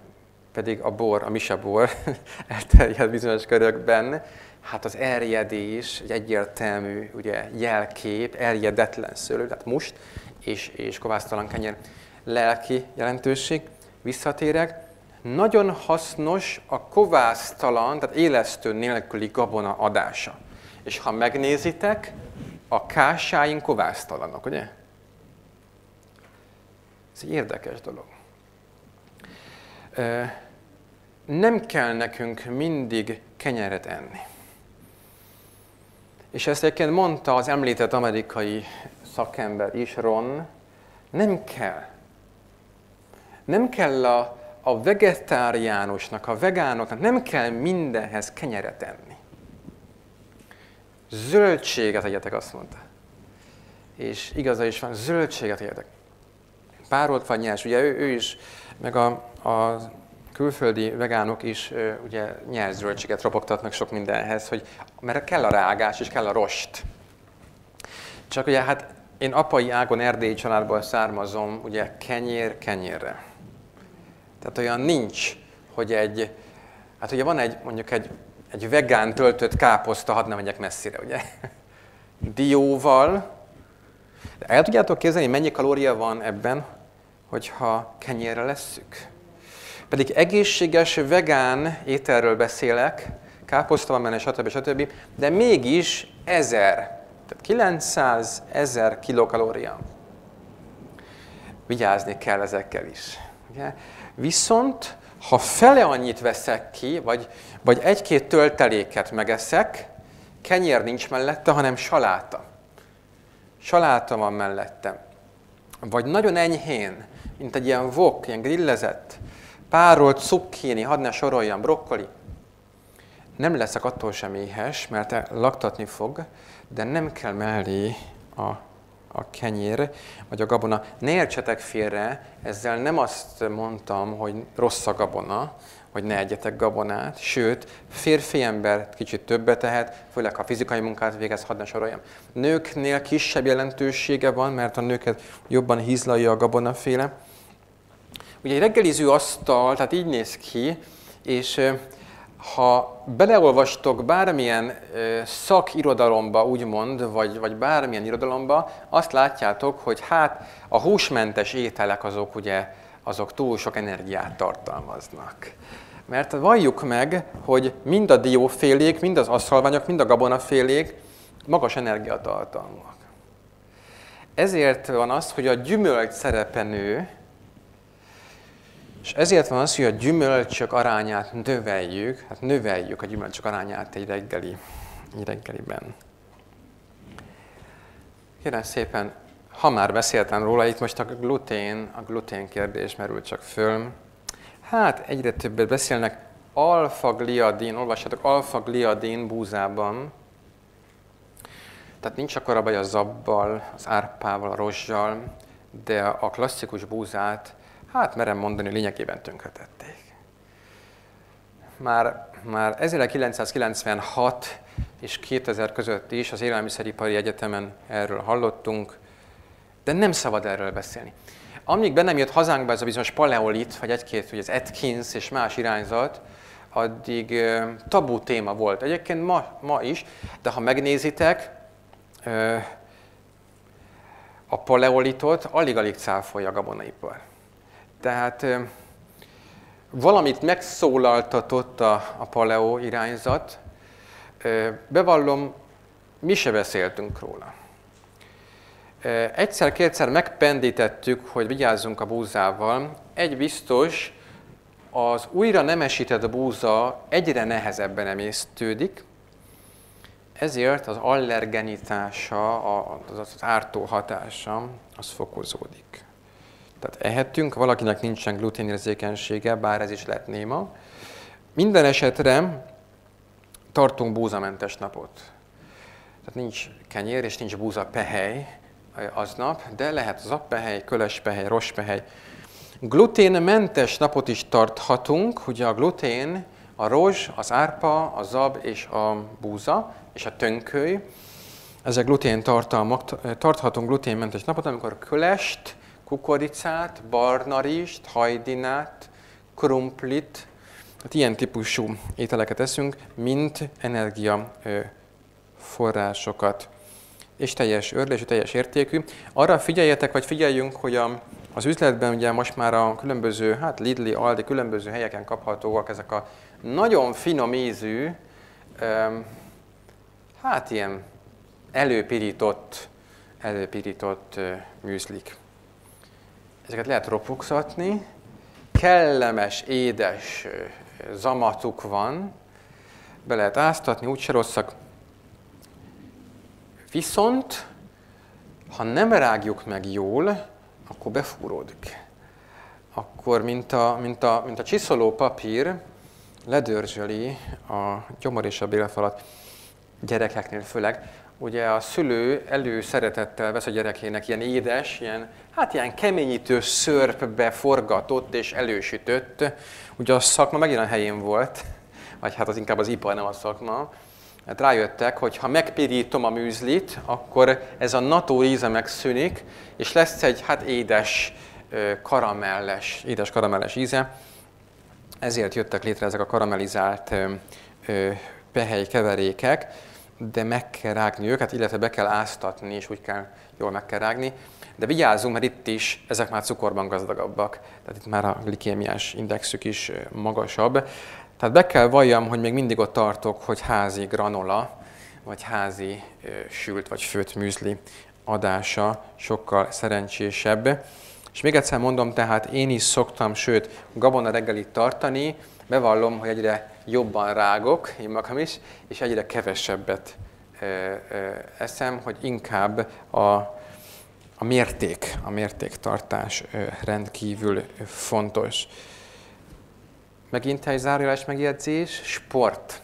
A: pedig a bor, a misabor elterjed bizonyos körökben, hát az erjedés egy egyértelmű ugye, jelkép, erjedetlen szőlő, tehát must és, és kovásztalan kenyér lelki jelentőség. Visszatérek, nagyon hasznos a kovásztalan, tehát élesztő nélküli gabona adása. És ha megnézitek, a kásáink kovásztalanok, ugye? Ez egy érdekes dolog. Nem kell nekünk mindig kenyeret enni. És ezt egyébként mondta az említett amerikai szakember is, Ron, nem kell. Nem kell a, a vegetáriánusnak, a vegánoknak, nem kell mindenhez kenyeret enni. Zöldséget egyetek, azt mondta. És igaza is van, zöldséget egyetek. Párolt vagy nyers, ugye ő, ő is, meg a, a külföldi vegánok is ugye nyers zöldséget ropogtatnak sok mindenhez, hogy, mert kell a rágás és kell a rost. Csak ugye hát én apai ágon erdélyi családból származom, ugye kenyér kenyérre. Tehát olyan nincs, hogy egy, hát ugye van egy, mondjuk egy, egy vegán töltött káposzta, hadd nem megyek messzire, ugye? Dióval. De el tudjátok képzelni, mennyi kalória van ebben, hogyha kenyérre lesszük? Pedig egészséges vegán ételről beszélek, káposzta van benne, stb. stb. De mégis 1000, tehát 900 ezer kilokalória. Vigyázni kell ezekkel is. Ugye? Viszont, ha fele annyit veszek ki, vagy, vagy egy-két tölteléket megeszek, kenyér nincs mellette, hanem saláta. Saláta van mellette. Vagy nagyon enyhén, mint egy ilyen vok, ilyen grillezett, párolt cukkini, hadd ne soroljam, brokkoli. Nem leszek attól sem éhes, mert laktatni fog, de nem kell mellé a a kenyér, vagy a gabona. Ne értsetek félre, ezzel nem azt mondtam, hogy rossz a gabona, hogy ne egyetek gabonát, sőt, férfi ember kicsit többet tehet, főleg ha fizikai munkát végez, hadd ne soroljam. Nőknél kisebb jelentősége van, mert a nőket jobban hízlalja a gabonaféle. Ugye egy reggeliző asztal, tehát így néz ki, és ha beleolvastok bármilyen szakirodalomba, úgymond, vagy, vagy bármilyen irodalomba, azt látjátok, hogy hát a húsmentes ételek azok ugye azok túl sok energiát tartalmaznak. Mert valljuk meg, hogy mind a diófélék, mind az aszalványok, mind a gabonafélék magas energiatartalmak. Ezért van az, hogy a gyümölcs szerepe és ezért van az, hogy a gyümölcsök arányát növeljük, hát növeljük a gyümölcsök arányát egy reggeli, egy reggeliben. Kérem szépen, ha már beszéltem róla, itt most a glutén, a glutén kérdés merül csak föl. Hát egyre többet beszélnek alfa-gliadin, olvassátok, alfa-gliadin búzában. Tehát nincs akkor a baj a zabbal, az árpával, a rozsjal, de a klasszikus búzát hát merem mondani, lényegében tönkretették. Már, már 1996 és 2000 között is az Élelmiszeripari Egyetemen erről hallottunk, de nem szabad erről beszélni. Amíg be nem jött hazánkba ez a bizonyos paleolit, vagy egy-két, hogy az Atkins és más irányzat, addig tabu téma volt. Egyébként ma, ma is, de ha megnézitek, a paleolitot alig-alig cáfolja a gabonaipar. Tehát valamit megszólaltatott a, a paleo irányzat. Bevallom, mi se beszéltünk róla. Egyszer-kétszer megpendítettük, hogy vigyázzunk a búzával. Egy biztos, az újra nemesített búza egyre nehezebben emésztődik, ezért az allergenitása, az ártó hatása, az fokozódik. Tehát ehetünk, valakinek nincsen gluténérzékenysége, bár ez is lett néma. Minden esetre tartunk búzamentes napot. Tehát nincs kenyér és nincs búza pehely aznap, de lehet zappehely, kölespehely, rospehely. Gluténmentes napot is tarthatunk, ugye a glutén, a rozs, az árpa, a zab és a búza, és a tönköly. Ezek glutén tartalmak, tarthatunk gluténmentes napot, amikor kölest, kukoricát, barnarist, hajdinát, krumplit, hát ilyen típusú ételeket eszünk, mint energia forrásokat. És teljes örlés, teljes értékű. Arra figyeljetek, vagy figyeljünk, hogy a, az üzletben ugye most már a különböző, hát Lidli, Aldi, különböző helyeken kaphatóak ezek a nagyon finom ízű, hát ilyen előpirított, előpirított műzlik. Ezeket lehet ropuxatni, kellemes, édes zamatuk van, be lehet áztatni, úgyse rosszak. Viszont, ha nem rágjuk meg jól, akkor befúródik. Akkor, mint a, mint a, mint a csiszoló papír, ledörzsöli a gyomor és a bélfalat gyerekeknél főleg, ugye a szülő előszeretettel vesz a gyerekének ilyen édes, ilyen, hát ilyen keményítő szörpbe forgatott és elősütött. Ugye a szakma megint a helyén volt, vagy hát az inkább az ipar, nem a szakma. Hát rájöttek, hogy ha megpirítom a műzlit, akkor ez a nató íze megszűnik, és lesz egy hát édes, karamelles, édes karamelles íze. Ezért jöttek létre ezek a karamellizált pehely keverékek, de meg kell rágni őket, illetve be kell áztatni, és úgy kell jól meg kell rágni. De vigyázzunk, mert itt is ezek már cukorban gazdagabbak, tehát itt már a glikémiás indexük is magasabb. Tehát be kell valljam, hogy még mindig ott tartok, hogy házi granola, vagy házi sült vagy főtt műzli adása sokkal szerencsésebb. És még egyszer mondom, tehát én is szoktam, sőt, gabona reggelit tartani, bevallom, hogy egyre jobban rágok, én magam is, és egyre kevesebbet eszem, hogy inkább a, a mérték, a mértéktartás rendkívül fontos. Megint egy zárójeles megjegyzés, sport.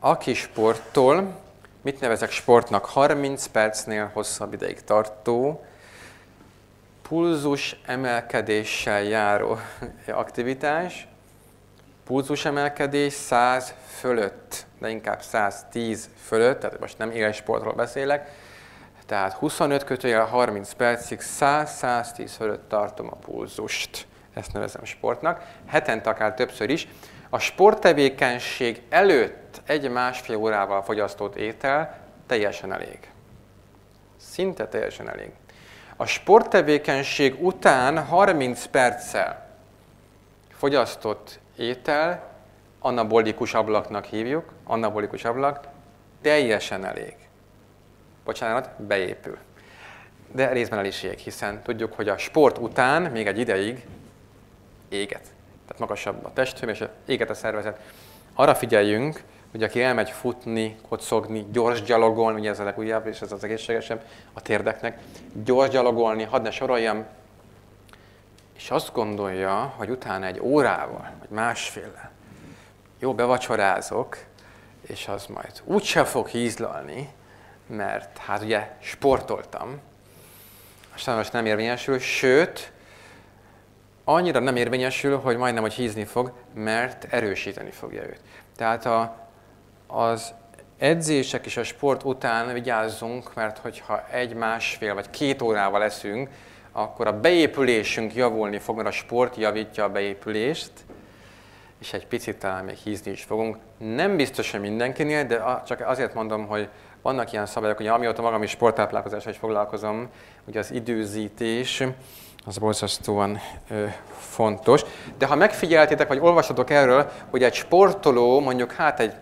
A: Aki sporttól, mit nevezek sportnak? 30 percnél hosszabb ideig tartó, pulzus emelkedéssel járó aktivitás, pulzus emelkedés 100 fölött, de inkább 110 fölött, tehát most nem éles sportról beszélek, tehát 25 kötőjel 30 percig 100-110 fölött tartom a pulzust. Ezt nevezem sportnak. Hetente akár többször is. A sporttevékenység előtt egy-másfél órával fogyasztott étel teljesen elég. Szinte teljesen elég. A sporttevékenység után 30 perccel fogyasztott étel, anabolikus ablaknak hívjuk, anabolikus ablak, teljesen elég. Bocsánat, beépül. De részben el hiszen tudjuk, hogy a sport után még egy ideig éget. Tehát magasabb a testhőm és éget a szervezet. Arra figyeljünk, hogy aki elmegy futni, kocogni, gyors gyalogolni, ugye ez a legújabb, és ez az egészségesebb a térdeknek, gyors gyalogolni, hadd ne soroljam, és azt gondolja, hogy utána egy órával, vagy másféle jó bevacsorázok, és az majd úgyse fog hízlalni, mert hát ugye sportoltam, sajnos nem érvényesül, sőt, annyira nem érvényesül, hogy majdnem, hogy hízni fog, mert erősíteni fogja őt. Tehát a, az edzések és a sport után vigyázzunk, mert hogyha egy, másfél vagy két órával leszünk, akkor a beépülésünk javulni fog, mert a sport javítja a beépülést, és egy picit talán még hízni is fogunk. Nem biztos, hogy mindenkinél, de csak azért mondom, hogy vannak ilyen szabályok, hogy amióta magam is sporttáplálkozással is foglalkozom, ugye az időzítés, az borzasztóan ö, fontos. De ha megfigyeltétek, vagy olvasatok erről, hogy egy sportoló, mondjuk hát egy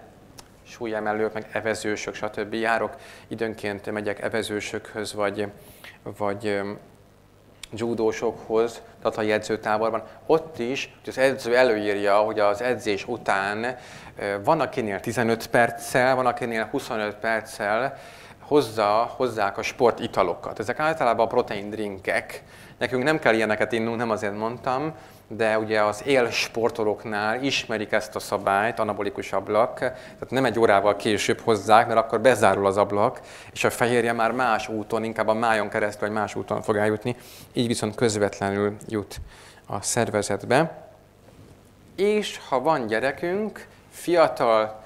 A: súlyemelők, meg evezősök, stb. járok, időnként megyek evezősökhöz, vagy, vagy judósokhoz, tehát a jegyzőtáborban, ott is hogy az edző előírja, hogy az edzés után van akinél 15 perccel, van akinél 25 perccel hozza, hozzák a sportitalokat. Ezek általában a protein drinkek. Nekünk nem kell ilyeneket innunk, nem azért mondtam, de ugye az élsportolóknál ismerik ezt a szabályt, anabolikus ablak, tehát nem egy órával később hozzák, mert akkor bezárul az ablak, és a fehérje már más úton, inkább a májon keresztül, vagy más úton fog eljutni, így viszont közvetlenül jut a szervezetbe. És ha van gyerekünk, fiatal,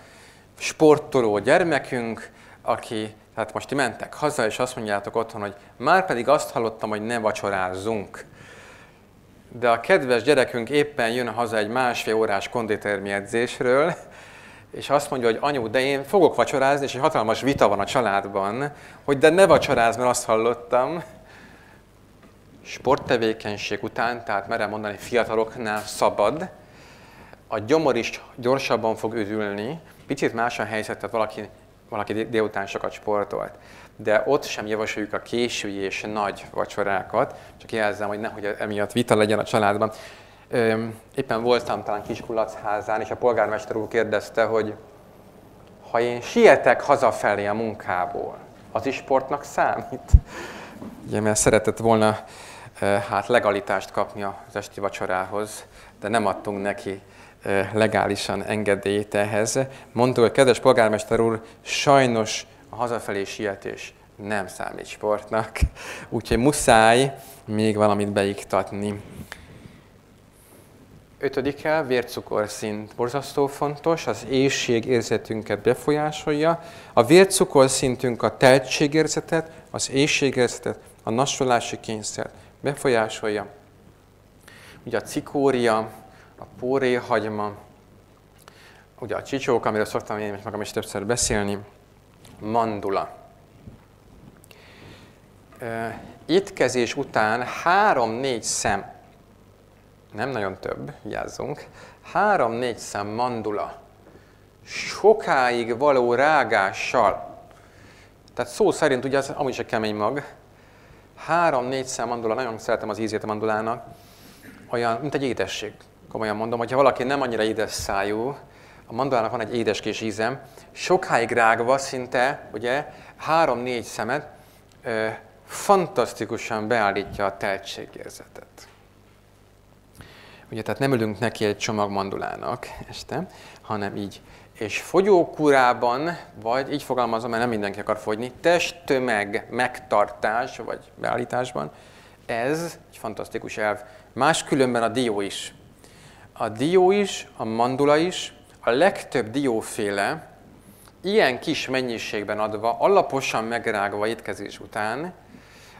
A: sportoló gyermekünk, aki, tehát most ti mentek haza, és azt mondjátok otthon, hogy már pedig azt hallottam, hogy ne vacsorázzunk de a kedves gyerekünk éppen jön haza egy másfél órás konditermi edzésről, és azt mondja, hogy anyu, de én fogok vacsorázni, és egy hatalmas vita van a családban, hogy de ne vacsoráz, mert azt hallottam. Sporttevékenység után, tehát merem mondani, fiataloknál szabad, a gyomor is gyorsabban fog üdülni, picit más a helyzet, tehát valaki, valaki délután sokat sportolt de ott sem javasoljuk a késői és nagy vacsorákat, csak jelzem, hogy nehogy emiatt vita legyen a családban. Éppen voltam talán Kiskulacházán, és a polgármester úr kérdezte, hogy ha én sietek hazafelé a munkából, az is sportnak számít? Ugye, mert szeretett volna hát legalitást kapni az esti vacsorához, de nem adtunk neki legálisan engedélyt ehhez. Mondta, hogy kedves polgármester úr, sajnos a hazafelé sietés nem számít sportnak, úgyhogy muszáj még valamit beiktatni. Ötödikkel, vércukorszint borzasztó fontos, az éjségérzetünket befolyásolja. A vércukorszintünk a teltségérzetet, az éjségérzetet, a nassolási kényszert befolyásolja. Ugye a cikória, a póréhagyma, ugye a csicsók, amiről szoktam én magam is többször beszélni, mandula. Étkezés után három-négy szem, nem nagyon több, vigyázzunk, három-négy szem mandula, sokáig való rágással, tehát szó szerint ugye az amúgy is egy kemény mag, három-négy szem mandula, nagyon szeretem az ízét a mandulának, olyan, mint egy édesség. Komolyan mondom, hogyha valaki nem annyira édes szájú, a mandulának van egy édeskés ízem, sokáig rágva szinte, ugye, három-négy szemet, ö, fantasztikusan beállítja a teltségérzetet. Ugye, tehát nem ülünk neki egy csomag mandulának este, hanem így. És fogyókúrában, vagy így fogalmazom, mert nem mindenki akar fogyni, testtömeg megtartás, vagy beállításban, ez egy fantasztikus elv. Máskülönben a dió is. A dió is, a mandula is, a legtöbb dióféle ilyen kis mennyiségben adva, alaposan megrágva étkezés után,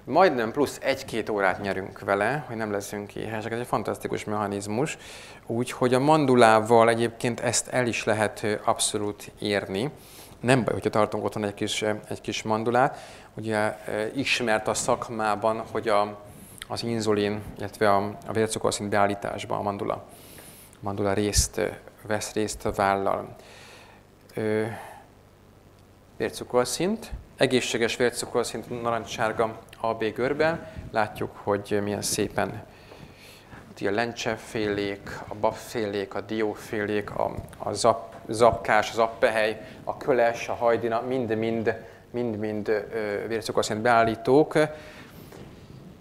A: majdnem plusz egy-két órát nyerünk vele, hogy nem leszünk éhesek. Ez egy fantasztikus mechanizmus, úgyhogy a mandulával egyébként ezt el is lehet abszolút érni. Nem baj, hogyha tartunk otthon egy kis, egy kis mandulát. Ugye ismert a szakmában, hogy a, az inzulin, illetve a, a vércukorszint beállításban a mandula, mandula részt vesz részt a vállal. vércukorszint, egészséges vércukorszint AB görbe. Látjuk, hogy milyen szépen a lencsefélék, a babfélék, a diófélék, a, a zap, zapkás, az appehely, a köles, a hajdina, mind-mind mind-mind vércukorszint beállítók.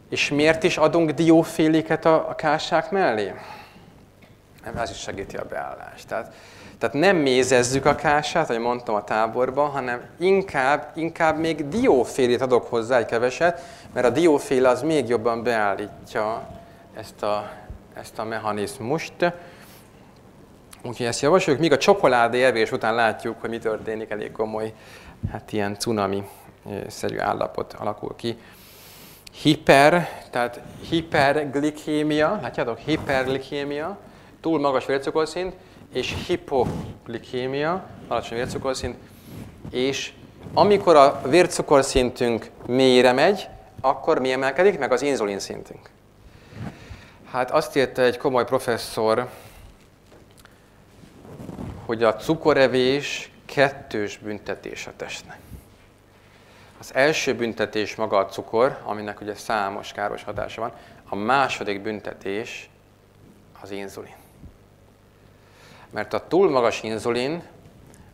A: És miért is adunk dióféléket a, a kásák mellé? Ez is segíti a beállást. Tehát, tehát nem mézezzük a kását, ahogy mondtam a táborban, hanem inkább, inkább még diófélét adok hozzá egy keveset, mert a dióféle az még jobban beállítja ezt a, ezt a mechanizmust. Úgyhogy ezt javasoljuk, míg a csokoládé evés után látjuk, hogy mi történik, elég komoly, hát ilyen cunami-szerű állapot alakul ki. Hiper, tehát hiperglikémia, látjátok, hiperglikémia, túl magas vércukorszint, és hipoglikémia, alacsony vércukorszint, és amikor a vércukorszintünk mélyre megy, akkor mi emelkedik? Meg az inzulin szintünk. Hát azt írta egy komoly professzor, hogy a cukorevés kettős büntetés a testnek. Az első büntetés maga a cukor, aminek ugye számos káros hatása van. A második büntetés az inzulin. Mert a túl magas inzulin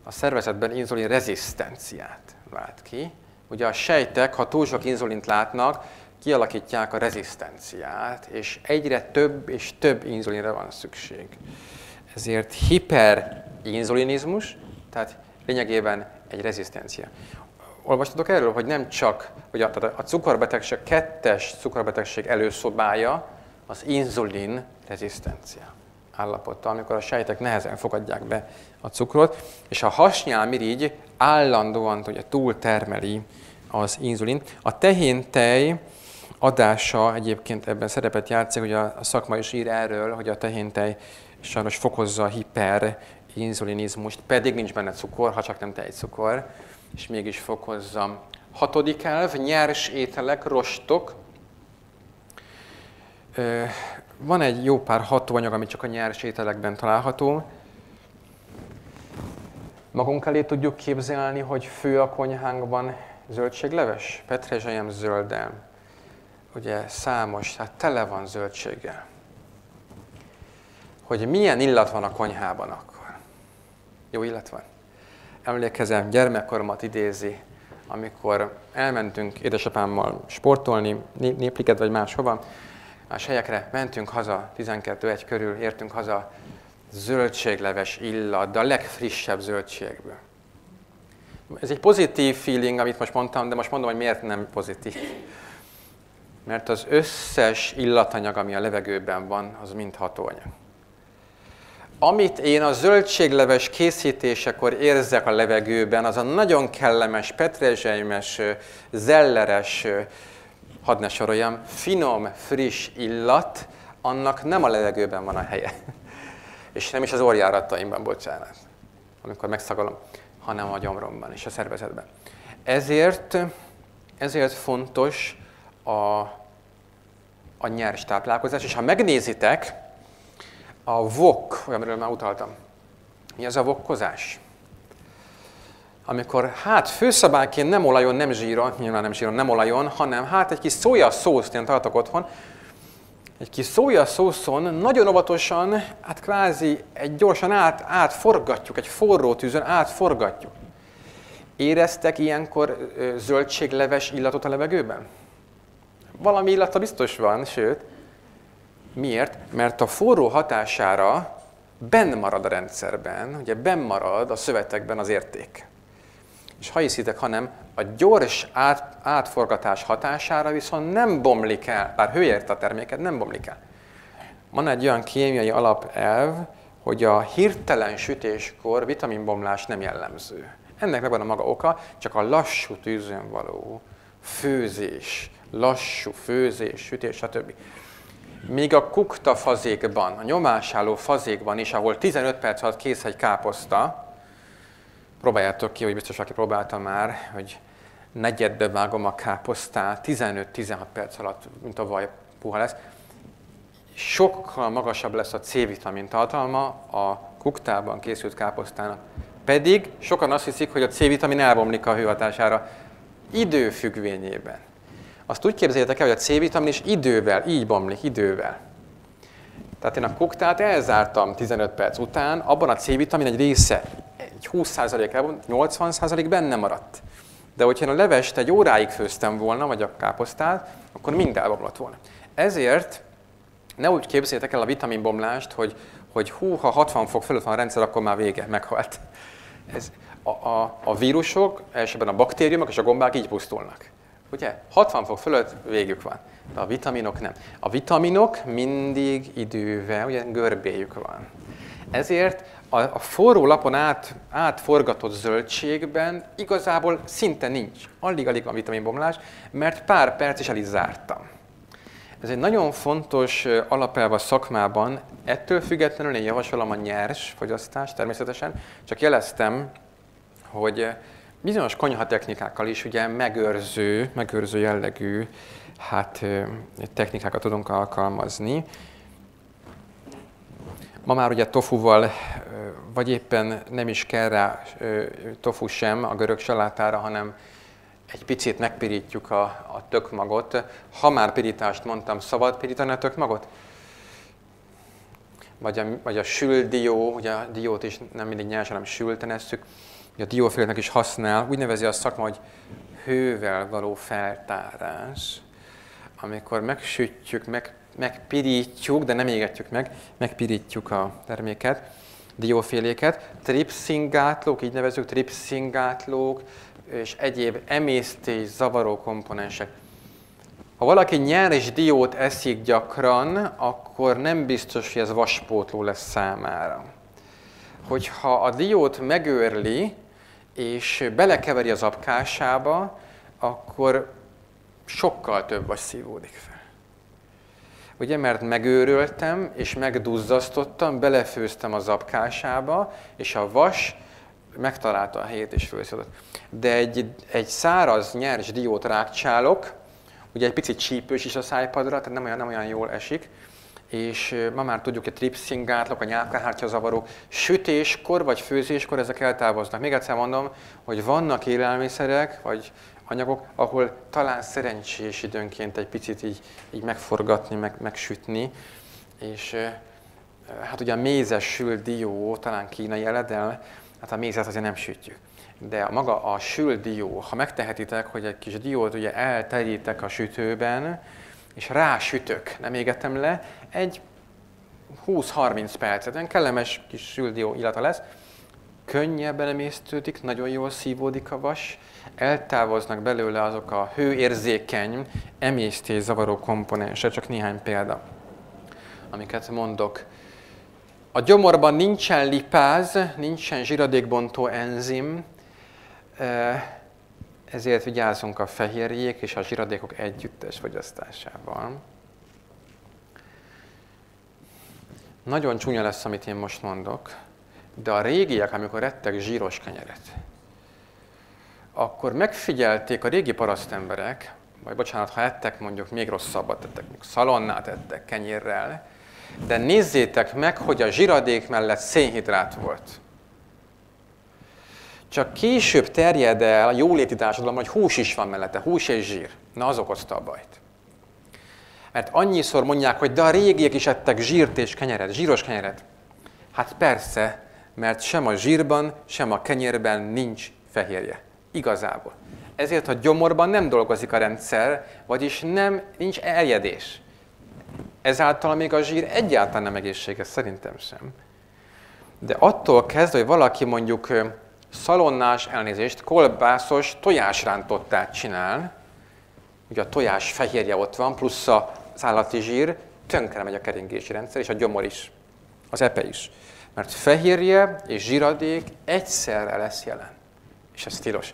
A: a szervezetben inzulin rezisztenciát vált ki. Ugye a sejtek, ha túl sok inzulint látnak, kialakítják a rezisztenciát, és egyre több és több inzulinra van szükség. Ezért hiperinzulinizmus, tehát lényegében egy rezisztencia. Olvastatok erről, hogy nem csak, hogy a, tehát a cukorbetegség, kettes cukorbetegség előszobája az inzulin rezisztencia állapota, amikor a sejtek nehezen fogadják be a cukrot, és a hasnyálmirigy állandóan ugye, túl termeli az inzulin. A tehéntej adása egyébként ebben szerepet játszik, hogy a, szakma is ír erről, hogy a tehéntej sajnos fokozza a hiperinzulinizmust, pedig nincs benne cukor, ha csak nem tejcukor, és mégis fokozza. Hatodik elv, nyers ételek, rostok. Van egy jó pár hatóanyag, ami csak a nyers ételekben található. Magunk elé tudjuk képzelni, hogy fő a konyhánkban zöldségleves, petrezselyem zöldel. Ugye számos, hát tele van zöldséggel. Hogy milyen illat van a konyhában akkor. Jó illat van. Emlékezem, gyermekkoromat idézi, amikor elmentünk édesapámmal sportolni, népliket vagy máshova, más helyekre, mentünk haza, 12-1 körül értünk haza, zöldségleves illat, de a legfrissebb zöldségből. Ez egy pozitív feeling, amit most mondtam, de most mondom, hogy miért nem pozitív. Mert az összes illatanyag, ami a levegőben van, az mind hatóanyag. Amit én a zöldségleves készítésekor érzek a levegőben, az a nagyon kellemes, petrezselymes, zelleres, hadd ne soroljam, finom, friss illat, annak nem a levegőben van a helye. És nem is az orjárataimban, bocsánat. amikor megszagalom, hanem a gyomromban és a szervezetben. Ezért, ezért fontos a, a nyers táplálkozás, és ha megnézitek, a vok, amiről már utaltam, mi az a vokkozás? Amikor hát főszabályként nem olajon, nem zsíron, nyilván nem zsíron, nem olajon, hanem hát egy kis szója szószt, én tartok otthon, egy kis szója szószon nagyon óvatosan, hát kvázi egy gyorsan át, átforgatjuk, egy forró tűzön átforgatjuk. Éreztek ilyenkor zöldségleves illatot a levegőben? Valami illata biztos van, sőt. Miért? Mert a forró hatására benn marad a rendszerben, ugye benn marad a szövetekben az érték. És ha hiszitek, hanem a gyors át, átforgatás hatására viszont nem bomlik el, bár hőért a terméket, nem bomlik el. Van egy olyan kémiai alapelv, hogy a hirtelen sütéskor vitaminbomlás nem jellemző. Ennek megvan a maga oka, csak a lassú tűzön való főzés, lassú főzés, sütés, stb. Míg a kukta fazékban, a nyomásálló fazékban is, ahol 15 perc alatt kész egy káposzta, próbáljátok ki, hogy biztos aki próbálta már, hogy negyedbe vágom a káposztát, 15-16 perc alatt, mint a vaj puha lesz. Sokkal magasabb lesz a C-vitamin tartalma a kuktában készült káposztának. Pedig sokan azt hiszik, hogy a C-vitamin elbomlik a hőhatására idő függvényében. Azt úgy képzeljétek el, hogy a C-vitamin is idővel, így bomlik, idővel. Tehát én a kuktát elzártam 15 perc után, abban a C-vitamin egy része egy 20% elvont, 80% benne maradt. De hogyha én a levest egy óráig főztem volna, vagy a káposztát, akkor mind elbomlott volna. Ezért ne úgy képzeljétek el a vitaminbomlást, hogy, hogy hú, ha 60 fok fölött van a rendszer, akkor már vége, meghalt. Ez, a, a, a vírusok, elsőben a baktériumok és a gombák így pusztulnak. Ugye? 60 fok fölött végük van, de a vitaminok nem. A vitaminok mindig idővel, ugye görbéjük van. Ezért a, a forró lapon át, átforgatott zöldségben igazából szinte nincs. Alig-alig van vitaminbomlás, mert pár perc is el is zártam. Ez egy nagyon fontos alapelv a szakmában, ettől függetlenül én javasolom a nyers fogyasztást természetesen, csak jeleztem, hogy bizonyos konyhatechnikákkal is ugye megőrző, megőrző jellegű hát, technikákat tudunk alkalmazni. Ma már ugye tofuval, vagy éppen nem is kell rá tofu sem a görög salátára, hanem egy picit megpirítjuk a, a tökmagot. Ha már pirítást mondtam, szabad pirítani a tökmagot? Vagy a, vagy a sült dió, ugye a diót is nem mindig nyers, hanem sülten esszük. A diófélnek is használ, úgy nevezi a szakma, hogy hővel való feltárás. Amikor megsütjük, meg megpirítjuk, de nem égetjük meg, megpirítjuk a terméket, dióféléket. Tripszingátlók, így nevezük tripszingátlók, és egyéb emésztés zavaró komponensek. Ha valaki nyers diót eszik gyakran, akkor nem biztos, hogy ez vaspótló lesz számára. Hogyha a diót megőrli, és belekeveri az apkásába, akkor sokkal több vas szívódik fel. Ugye, mert megőröltem, és megduzzasztottam, belefőztem a zapkásába, és a vas megtalálta a helyét és fölszedett. De egy, egy száraz, nyers diót rákcsálok, ugye egy picit csípős is a szájpadra, tehát nem olyan, nem olyan jól esik, és ma már tudjuk, hogy a tripszingátlak, a nyálkahártya zavaró, sütéskor vagy főzéskor ezek eltávoznak. Még egyszer mondom, hogy vannak élelmiszerek, vagy anyagok, ahol talán szerencsés időnként egy picit így, így megforgatni, meg, megsütni, és hát ugye a mézes sült dió, talán kínai eledel, hát a mézet azért nem sütjük. De a maga a sült dió, ha megtehetitek, hogy egy kis diót ugye elterítek a sütőben, és rásütök, nem égetem le, egy 20-30 percet, olyan kellemes kis sült dió illata lesz, könnyebben emésztődik, nagyon jól szívódik a vas, eltávoznak belőle azok a hőérzékeny, emésztés zavaró komponensek, csak néhány példa, amiket mondok. A gyomorban nincsen lipáz, nincsen zsiradékbontó enzim, ezért vigyázzunk a fehérjék és a zsiradékok együttes fogyasztásával. Nagyon csúnya lesz, amit én most mondok, De a régiek, amikor ettek zsíros kenyeret, akkor megfigyelték a régi parasztemberek, vagy bocsánat, ha ettek mondjuk még rosszabbat ettek, mondjuk szalonnát ettek kenyérrel, de nézzétek meg, hogy a zsiradék mellett szénhidrát volt. Csak később terjed el a jóléti társadalom, hogy hús is van mellette, hús és zsír. Na, az okozta a bajt. Mert annyiszor mondják, hogy de a régiek is ettek zsírt és kenyeret, zsíros kenyeret. Hát persze, mert sem a zsírban, sem a kenyérben nincs fehérje. Igazából. Ezért a gyomorban nem dolgozik a rendszer, vagyis nem, nincs eljedés. Ezáltal még a zsír egyáltalán nem egészséges, szerintem sem. De attól kezdve, hogy valaki mondjuk szalonnás elnézést, kolbászos tojásrántottát csinál, ugye a tojás fehérje ott van, plusz az állati zsír, tönkre megy a keringési rendszer, és a gyomor is, az epe is. Mert fehérje és zsíradék egyszerre lesz jelen. És ez tilos.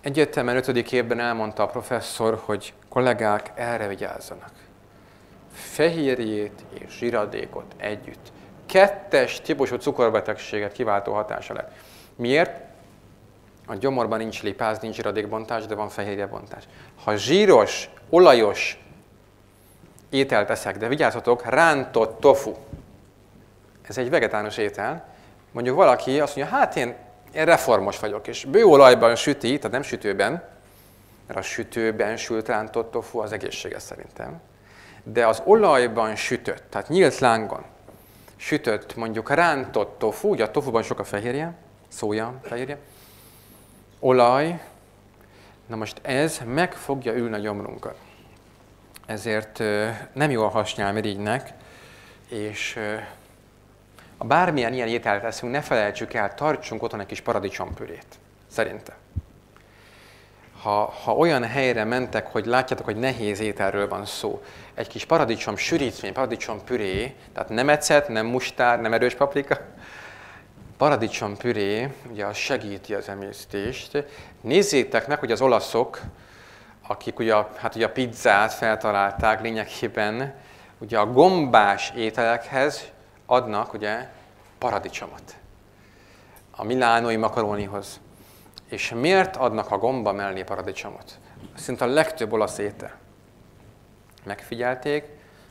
A: Egyértelműen ötödik évben elmondta a professzor, hogy kollégák erre vigyázzanak. Fehérjét és zsíradékot együtt. Kettes típusú cukorbetegséget kiváltó hatása lett. Miért? A gyomorban nincs lipáz, nincs zsíradékbontás, de van fehérjebontás. Ha zsíros, olajos ételt eszek, de vigyázzatok, rántott tofu. Ez egy vegetános étel. Mondjuk valaki azt mondja, hát én, én reformos vagyok, és bőolajban süti, tehát nem sütőben, mert a sütőben sült rántott tofu az egészséges szerintem. De az olajban sütött, tehát nyílt lángon sütött, mondjuk rántott tofu, ugye a tofuban sok a fehérje, szója, fehérje, olaj, na most ez meg fogja ülni a gyomrunkat. Ezért nem jó a hasnyálmirigynek, és a bármilyen ilyen ételt teszünk, ne felejtsük el, tartsunk otthon egy kis paradicsompürét. Szerintem. Ha, ha olyan helyre mentek, hogy látjátok, hogy nehéz ételről van szó, egy kis paradicsom sűrítmény, paradicsom püré, tehát nem ecet, nem mustár, nem erős paprika, paradicsom püré, ugye az segíti az emésztést. Nézzétek meg, hogy az olaszok, akik ugye, hát ugye a pizzát feltalálták lényegében, ugye a gombás ételekhez adnak ugye paradicsomot. A milánói makarónihoz. És miért adnak a gomba mellé paradicsomot? Szinte a legtöbb olasz étel. Megfigyelték,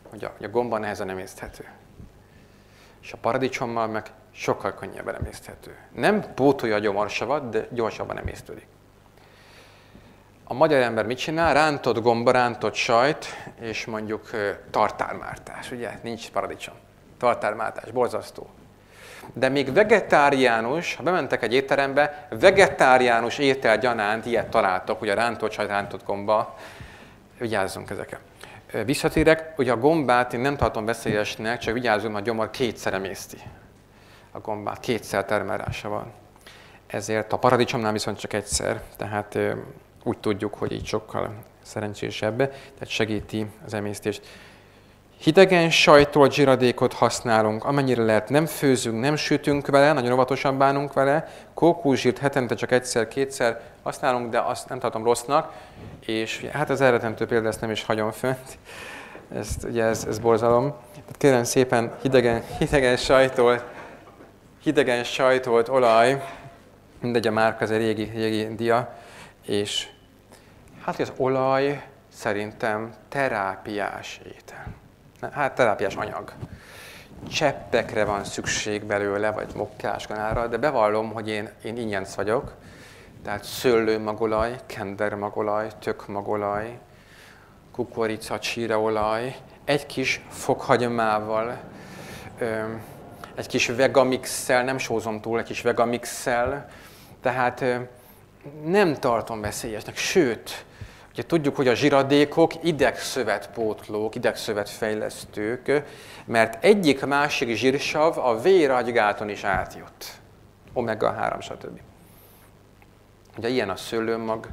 A: hogy a, hogy a gomba nehezen emészthető. És a paradicsommal meg sokkal könnyebben emészthető. Nem pótolja a gyomorsavat, de gyorsabban emésztődik. A magyar ember mit csinál? Rántott gomba, rántott sajt, és mondjuk tartármártás, ugye? Nincs paradicsom. Tartármártás, borzasztó. De még vegetáriánus, ha bementek egy étterembe, vegetáriánus étel gyanánt ilyet találtok, ugye rántott sajt, rántott gomba. Vigyázzunk ezekre. Visszatérek, hogy a gombát én nem tartom veszélyesnek, csak vigyázzunk, a gyomor kétszer emészti a gombát, kétszer termelása van. Ezért a paradicsomnál viszont csak egyszer, tehát úgy tudjuk, hogy így sokkal szerencsésebb, tehát segíti az emésztést. Hidegen sajtolt zsiradékot használunk, amennyire lehet nem főzünk, nem sütünk vele, nagyon óvatosan bánunk vele. Kókuszsírt hetente csak egyszer-kétszer használunk, de azt nem tartom rossznak, és hát az eredetentő példa ezt nem is hagyom fönt. Ezt, ugye ez, ez borzalom. Tehát kérem szépen hidegen, hidegen sajtolt hidegen sajtolt olaj, mindegy a márka, ez egy régi, régi dia, és hát az olaj szerintem terápiás étel. Hát terápiás anyag. Cseppekre van szükség belőle, vagy mokkásganára, de bevallom, hogy én, én ingyenc vagyok, tehát szőlőmagolaj, kendermagolaj, tökmagolaj, kukorica, csíraolaj, egy kis fokhagymával, egy kis vegamixel, nem sózom túl, egy kis vegamixel, tehát nem tartom veszélyesnek, sőt, ugye tudjuk, hogy a zsiradékok idegszövetpótlók, idegszövetfejlesztők, mert egyik másik zsírsav a véragygáton is átjut. Omega-3, stb. Ugye ilyen a szőlőmag,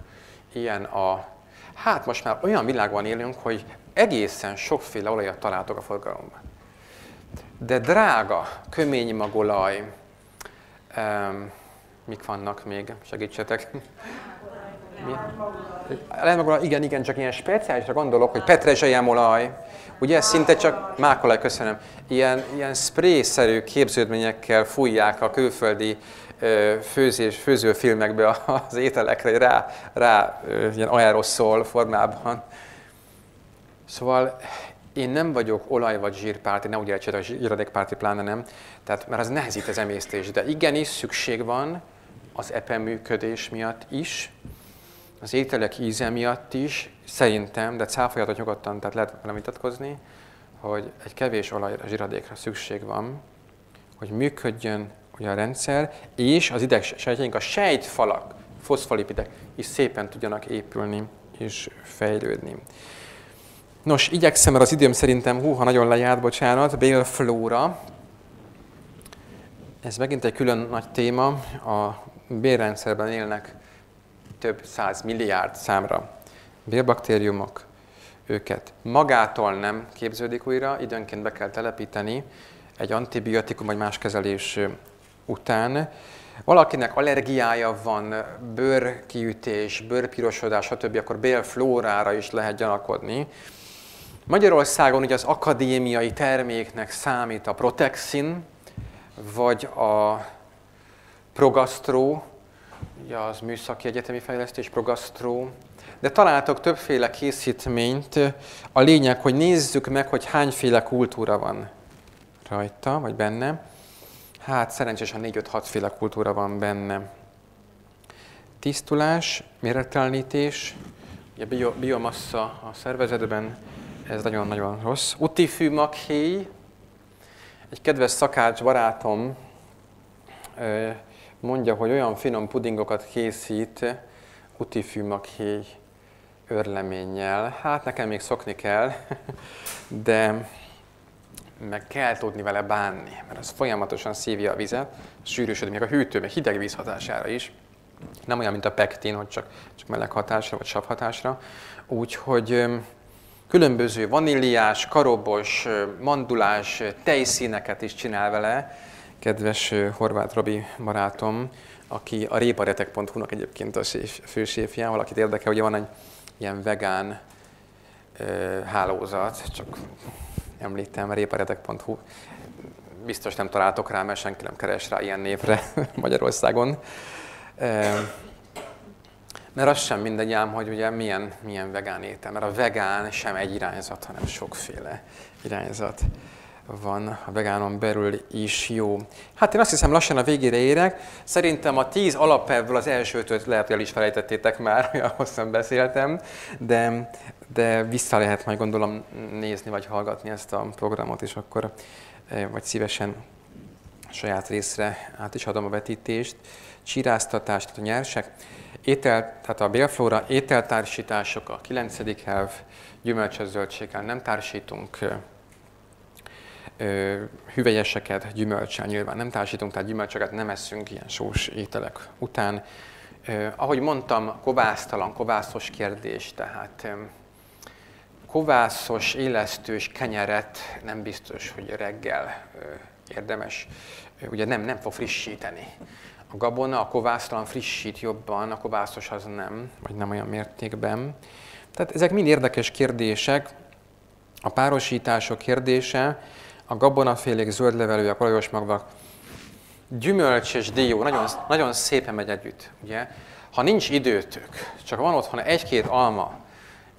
A: ilyen a... Hát most már olyan világban élünk, hogy egészen sokféle olajat találtok a forgalomban de drága, kömény magolaj, um, mik vannak még, segítsetek. Maga, igen, igen, csak ilyen speciálisra gondolok, hogy petrezselyemolaj, ugye szinte csak, mákolaj, köszönöm, ilyen, ilyen spray-szerű képződményekkel fújják a külföldi főzés, főzőfilmekbe az ételekre, rá, rá ilyen aeroszol formában. Szóval én nem vagyok olaj vagy zsírpárti, ne úgy értsétek, zsíradékpárti pláne nem, tehát, mert az nehezít az emésztés, de igenis szükség van az epe működés miatt is, az ételek íze miatt is, szerintem, de cáfoljatok nyugodtan, tehát lehet vele vitatkozni, hogy egy kevés olajra, zsíradékra szükség van, hogy működjön ugye a rendszer, és az idegsejtjeink, a sejtfalak, foszfolipidek is szépen tudjanak épülni és fejlődni. Nos, igyekszem, mert az időm szerintem, húha, nagyon lejárt, bocsánat, bélflóra. Ez megint egy külön nagy téma. A bélrendszerben élnek több száz milliárd számra bélbaktériumok, őket magától nem képződik újra, időnként be kell telepíteni egy antibiotikum vagy más kezelés után. Valakinek allergiája van, bőrkiütés, bőrpirosodás, stb., akkor bélflórára is lehet gyanakodni. Magyarországon ugye az akadémiai terméknek számít a Protexin, vagy a Progastro, ugye az műszaki egyetemi fejlesztés, Progastro, de találtok többféle készítményt. A lényeg, hogy nézzük meg, hogy hányféle kultúra van rajta, vagy benne. Hát szerencsésen 4-5-6 féle kultúra van benne. Tisztulás, méretelenítés, ugye bio, biomassa a szervezetben, ez nagyon-nagyon rossz. Utifű maghéj, egy kedves szakács barátom mondja, hogy olyan finom pudingokat készít utifű maghéj örleménnyel. Hát nekem még szokni kell, de meg kell tudni vele bánni, mert az folyamatosan szívja a vizet, sűrűsödik még a hűtő, meg hideg víz hatására is. Nem olyan, mint a pektin, hogy csak, csak meleg hatásra, vagy sav hatásra. Úgyhogy különböző vaníliás, karobos, mandulás tejszíneket is csinál vele, kedves Horváth Robi barátom, aki a réparetek.hu-nak egyébként a főséfje, valakit érdekel, hogy van egy ilyen vegán hálózat, csak említem, réparetek.hu. Biztos nem találtok rá, mert senki nem keres rá ilyen névre Magyarországon. Mert az sem mindegy ám, hogy ugye milyen, milyen vegán étel, mert a vegán sem egy irányzat, hanem sokféle irányzat van a vegánon belül is jó. Hát én azt hiszem lassan a végére érek. Szerintem a tíz alapelvből az első lehet, hogy el is felejtettétek már, olyan hosszan beszéltem, de, de vissza lehet majd gondolom nézni vagy hallgatni ezt a programot, és akkor eh, vagy szívesen saját részre át is adom a vetítést. Csiráztatás, a nyersek, étel, tehát a bélflóra, ételtársítások, a kilencedik elv, gyümölcsös zöldséggel nem társítunk, hüvelyeseket gyümölcsel nyilván nem társítunk, tehát gyümölcsöket nem eszünk ilyen sós ételek után. Ahogy mondtam, kovásztalan, kovászos kérdés, tehát kovászos, élesztős kenyeret nem biztos, hogy reggel érdemes, ugye nem, nem fog frissíteni. A gabona, a kovásztalan frissít jobban, a kovászos az nem, vagy nem olyan mértékben. Tehát ezek mind érdekes kérdések. A párosítások kérdése, a gabonafélék, zöldlevelű, a olajos magvak, gyümölcs és dió, nagyon, nagyon szépen megy együtt. Ugye? Ha nincs időtök, csak van otthon egy-két alma,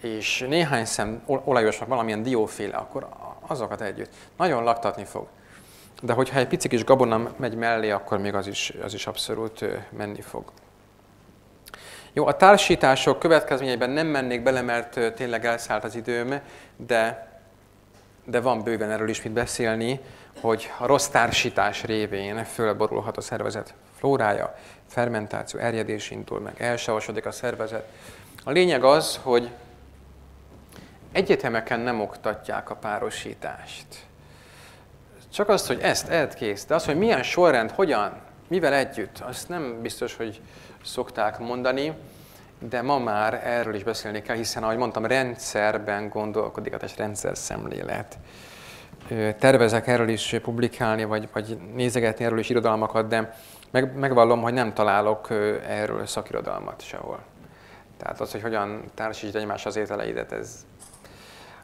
A: és néhány szem olajos mag, valamilyen dióféle, akkor azokat együtt. Nagyon laktatni fog. De hogyha egy pici kis gabona megy mellé, akkor még az is, az is abszolút menni fog. Jó, a társítások következményeiben nem mennék bele, mert tényleg elszállt az időm, de de van bőven erről is mit beszélni, hogy a rossz társítás révén fölborulhat a szervezet flórája, fermentáció, erjedés indul meg, elsavasodik a szervezet. A lényeg az, hogy egyetemeken nem oktatják a párosítást. Csak azt, hogy ezt edd kész, de az, hogy milyen sorrend, hogyan, mivel együtt, azt nem biztos, hogy szokták mondani de ma már erről is beszélni kell, hiszen, ahogy mondtam, rendszerben gondolkodik a test, rendszer szemlélet. Tervezek erről is publikálni, vagy, vagy nézegetni erről is irodalmakat, de meg, megvallom, hogy nem találok erről szakirodalmat sehol. Tehát az, hogy hogyan társítsd egymás az ételeidet, ez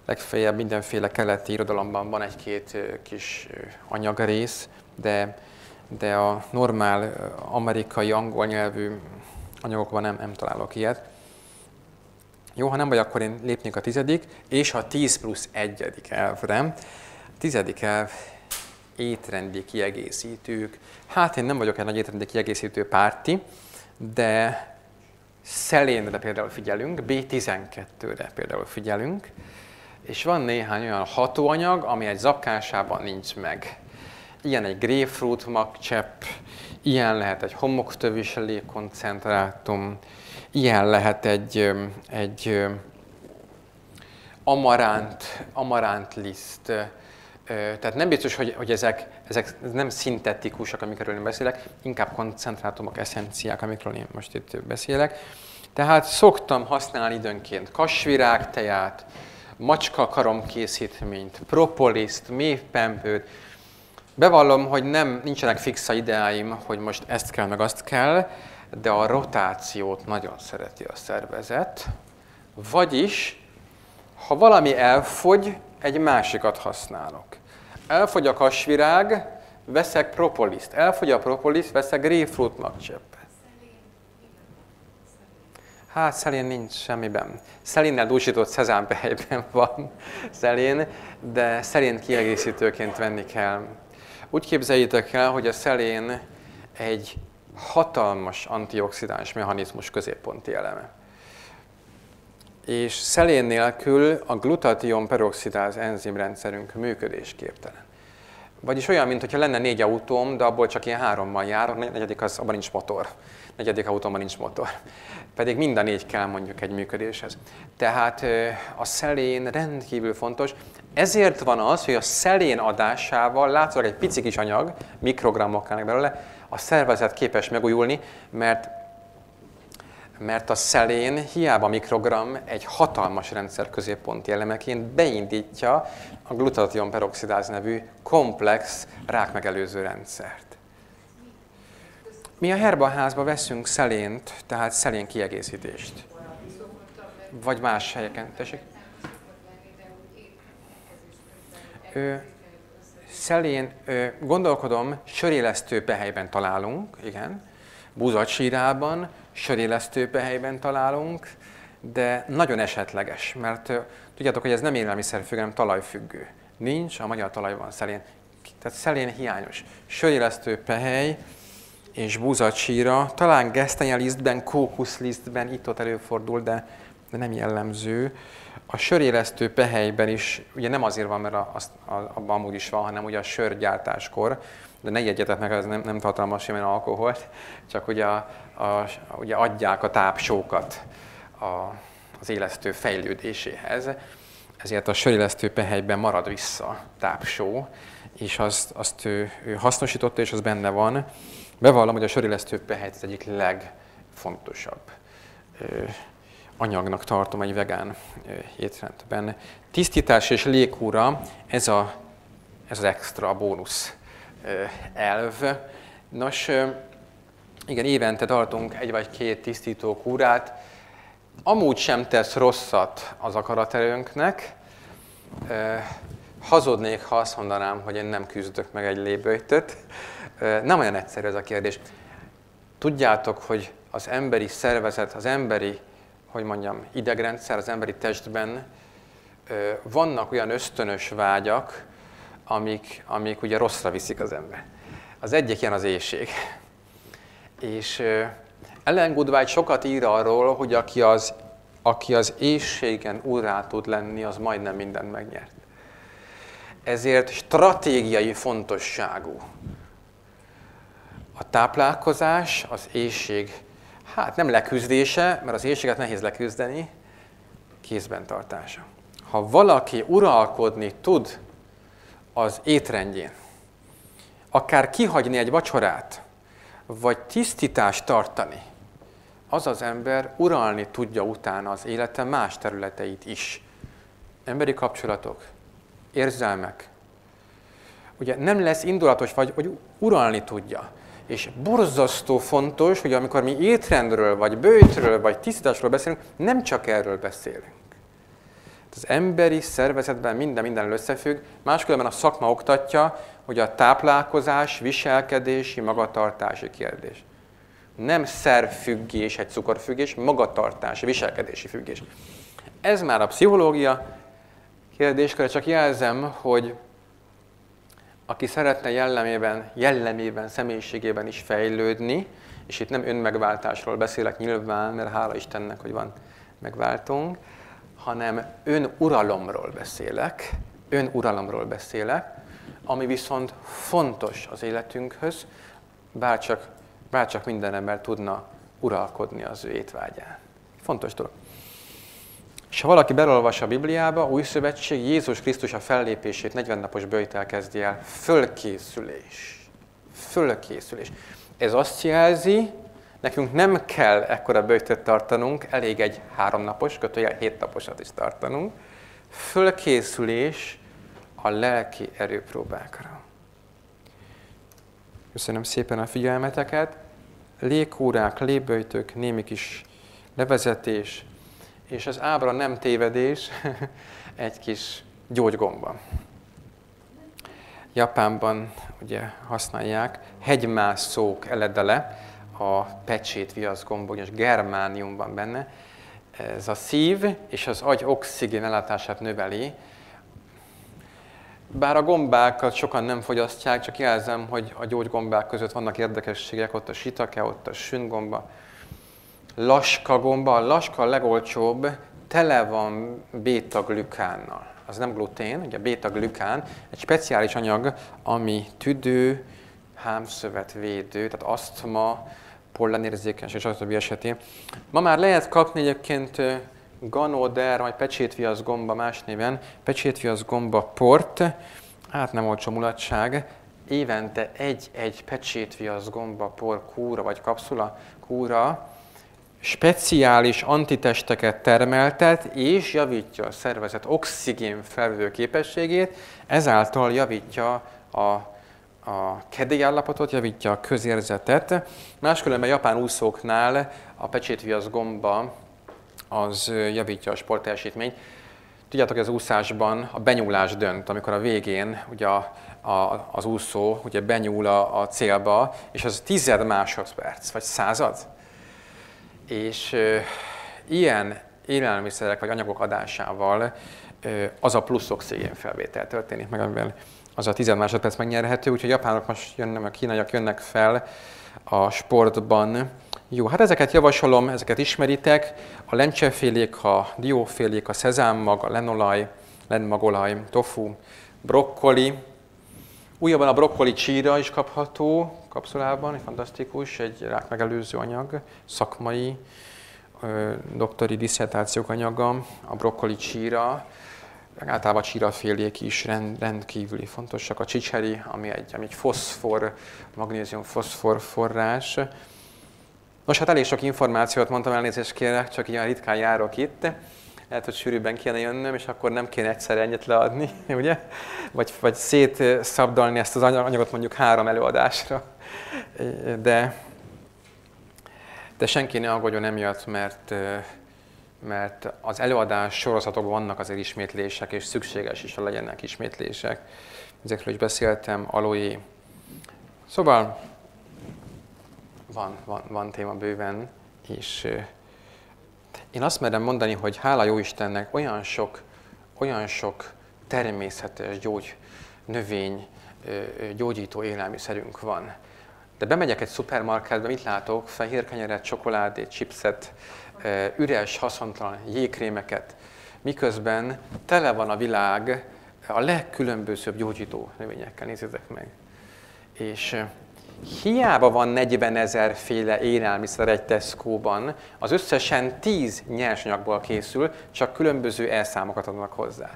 A: legfeljebb mindenféle keleti irodalomban van egy-két kis anyagrész, de, de a normál amerikai, angol nyelvű anyagokban nem, nem találok ilyet. Jó, ha nem vagy, akkor én lépnék a tizedik, és a 10 plusz egyedik elvre. A tizedik elv étrendi kiegészítők. Hát én nem vagyok egy nagy étrendi kiegészítő párti, de szelénre például figyelünk, B12-re például figyelünk, és van néhány olyan hatóanyag, ami egy zakásában nincs meg. Ilyen egy grapefruit magcsepp, ilyen lehet egy homoktöviselé koncentrátum, ilyen lehet egy, egy amaránt, amaránt liszt, tehát nem biztos, hogy, hogy ezek, ezek nem szintetikusak, amikről én beszélek, inkább koncentrátumok, eszenciák, amikről én most itt beszélek. Tehát szoktam használni időnként kasvirág teját, macska karomkészítményt, propoliszt, mévpempőt. Bevallom, hogy nem, nincsenek fixa ideáim, hogy most ezt kell, meg azt kell, de a rotációt nagyon szereti a szervezet. Vagyis, ha valami elfogy, egy másikat használok. Elfogy a kasvirág, veszek propoliszt. Elfogy a propoliszt, veszek grapefruit magcseppet. Hát szelén nincs semmiben. Szelénnel dúsított szezánpehelyben van szelén, de szelén kiegészítőként venni kell. Úgy képzeljétek el, hogy a szelén egy hatalmas antioxidáns mechanizmus középponti eleme és szelén nélkül a glutatión peroxidáz enzimrendszerünk működésképtelen. Vagyis olyan, mintha lenne négy autóm, de abból csak ilyen hárommal jár, a negyedik az, abban nincs motor. A negyedik autóban nincs motor. Pedig mind a négy kell mondjuk egy működéshez. Tehát a szelén rendkívül fontos. Ezért van az, hogy a szelén adásával látszólag egy pici kis anyag, mikrogramok belőle, a szervezet képes megújulni, mert mert a szelén hiába mikrogram egy hatalmas rendszer középponti elemeként beindítja a glutatión peroxidáz nevű komplex rákmegelőző rendszert. Mi a herbaházba veszünk szelént, tehát szelén kiegészítést. Vagy más helyeken. Tessék? Ö, szelén, ö, gondolkodom, sörélesztő behelyben találunk, igen, búzacsírában, sörélesztőpehelyben találunk, de nagyon esetleges, mert tudjátok, hogy ez nem élelmiszerfüggő, hanem talajfüggő. Nincs, a magyar talajban szelén. Tehát szelén hiányos. Sörélesztőpehely és búzacsíra, talán gesztenyelisztben, kókuszlisztben itt-ott előfordul, de, de nem jellemző. A sörélesztő pehelyben is, ugye nem azért van, mert a, a, abban amúgy is van, hanem ugye a sörgyártáskor, de ne jegyetek meg, ez nem, nem tartalmaz semmilyen alkoholt, csak ugye, a, a, ugye adják a tápsókat a, az élesztő fejlődéséhez, ezért a sörélesztő pehelyben marad vissza tápsó, és azt, azt ő, ő hasznosította, és az benne van. Bevallom, hogy a sörélesztő pehelyt az egyik legfontosabb anyagnak tartom egy vegán étrendben. Tisztítás és légkúra, ez, a, ez az extra bónusz elv. Nos, igen, évente tartunk egy vagy két tisztító kúrát. Amúgy sem tesz rosszat az akaraterőnknek. Hazudnék, ha azt mondanám, hogy én nem küzdök meg egy lébőjtöt. Nem olyan egyszerű ez a kérdés. Tudjátok, hogy az emberi szervezet, az emberi, hogy mondjam, idegrendszer, az emberi testben vannak olyan ösztönös vágyak, amik, amik ugye rosszra viszik az ember. Az egyik ilyen az éjség. És Ellen Goodwhite sokat ír arról, hogy aki az, aki az éjségen urá tud lenni, az majdnem mindent megnyert. Ezért stratégiai fontosságú a táplálkozás, az éjség, hát nem leküzdése, mert az éjséget nehéz leküzdeni, kézben tartása. Ha valaki uralkodni tud az étrendjén, akár kihagyni egy vacsorát, vagy tisztítást tartani, az az ember uralni tudja utána az élete más területeit is. Emberi kapcsolatok, érzelmek. Ugye nem lesz indulatos, vagy hogy uralni tudja. És borzasztó fontos, hogy amikor mi étrendről, vagy bőjtről, vagy tisztításról beszélünk, nem csak erről beszélünk. Az emberi szervezetben minden minden összefügg, máskülönben a szakma oktatja, hogy a táplálkozás, viselkedési, magatartási kérdés. Nem szervfüggés, egy cukorfüggés, magatartási, viselkedési függés. Ez már a pszichológia kérdéskör, csak jelzem, hogy aki szeretne jellemében, jellemében, személyiségében is fejlődni, és itt nem önmegváltásról beszélek nyilván, mert hála Istennek, hogy van megváltunk, hanem önuralomról beszélek, önuralomról beszélek, ami viszont fontos az életünkhöz, bárcsak, bárcsak minden ember tudna uralkodni az ő étvágyán. Fontos dolog. És ha valaki belolvas a Bibliába, új szövetség, Jézus Krisztus a fellépését 40 napos bőjtel kezdi el. Fölkészülés. Fölkészülés. Ez azt jelzi, nekünk nem kell ekkora bőjtöt tartanunk, elég egy háromnapos, kötőjel hét naposat is tartanunk. Fölkészülés a lelki erőpróbákra. Köszönöm szépen a figyelmeteket. Légkórák, léböjtök, némi kis levezetés, és az ábra nem tévedés, egy kis gyógygomba. Japánban ugye használják hegymászók eledele, a pecsét viaszgombok, és germánium van benne. Ez a szív és az agy oxigén ellátását növeli. Bár a gombákat sokan nem fogyasztják, csak jelzem, hogy a gyógygombák között vannak érdekességek, ott a sitake, ott a süngomba, laska gomba, a laska a legolcsóbb, tele van bétaglükánnal. Az nem glutén, ugye bétaglükán, egy speciális anyag, ami tüdő, hámszövet védő, tehát asztma, pollenérzékenység, stb. esetén. Ma már lehet kapni egyébként ganoder, vagy pecsétviasz gomba más néven, pecsétviasz gomba port, hát nem olcsó mulatság, évente egy-egy pecsétviasz gomba por kúra, vagy kapszula kúra, speciális antitesteket termeltet és javítja a szervezet oxigén felvevő képességét, ezáltal javítja a, a kedélyállapotot, javítja a közérzetet. Máskülönben japán úszóknál a pecsétviasz gomba az javítja a sportteljesítményt. Tudjátok, az úszásban a benyúlás dönt, amikor a végén ugye a, a, az úszó ugye benyúl a, a célba, és az tized másodperc, vagy század, és ilyen élelmiszerek vagy anyagok adásával az a plusz felvétel történik meg, amivel az a 10 másodperc megnyerhető, úgyhogy japánok most jönnek, a kínaiak jönnek fel a sportban. Jó, hát ezeket javasolom, ezeket ismeritek. A lencsefélék, a diófélék, a szezámmag, a lenolaj, lenmagolaj, tofu, brokkoli. Újabban a brokkoli csíra is kapható, kapszulában, egy fantasztikus, egy rák megelőző anyag, szakmai, ö, doktori diszertációk anyaga, a brokkoli csíra, általában a csírafélék is rend, rendkívüli fontosak. A csicseri, ami egy, ami egy foszfor, magnézium foszfor forrás. Nos, hát elég sok információt mondtam, elnézést kérek, csak ilyen ritkán járok itt. Lehet, hogy sűrűbben kéne jönnöm, és akkor nem kéne egyszer ennyit leadni, ugye? Vagy, vagy szétszabdalni ezt az anyagot mondjuk három előadásra de, de senki ne aggódjon emiatt, mert, mert az előadás sorozatokban vannak azért ismétlések, és szükséges is, hogy legyenek ismétlések. Ezekről is beszéltem, Alói. Szóval van, van, van téma bőven, és én azt merem mondani, hogy hála jó Istennek olyan sok, olyan sok természetes gyógy, növény, gyógyító élelmiszerünk van. De bemegyek egy szupermarketbe, mit látok? Fehér kenyeret, csokoládét, chipset, üres, haszontalan jégkrémeket, miközben tele van a világ a legkülönbözőbb gyógyító növényekkel, nézzétek meg. És hiába van 40 ezer féle élelmiszer egy Tesco-ban, az összesen 10 nyersanyagból készül, csak különböző elszámokat adnak hozzá.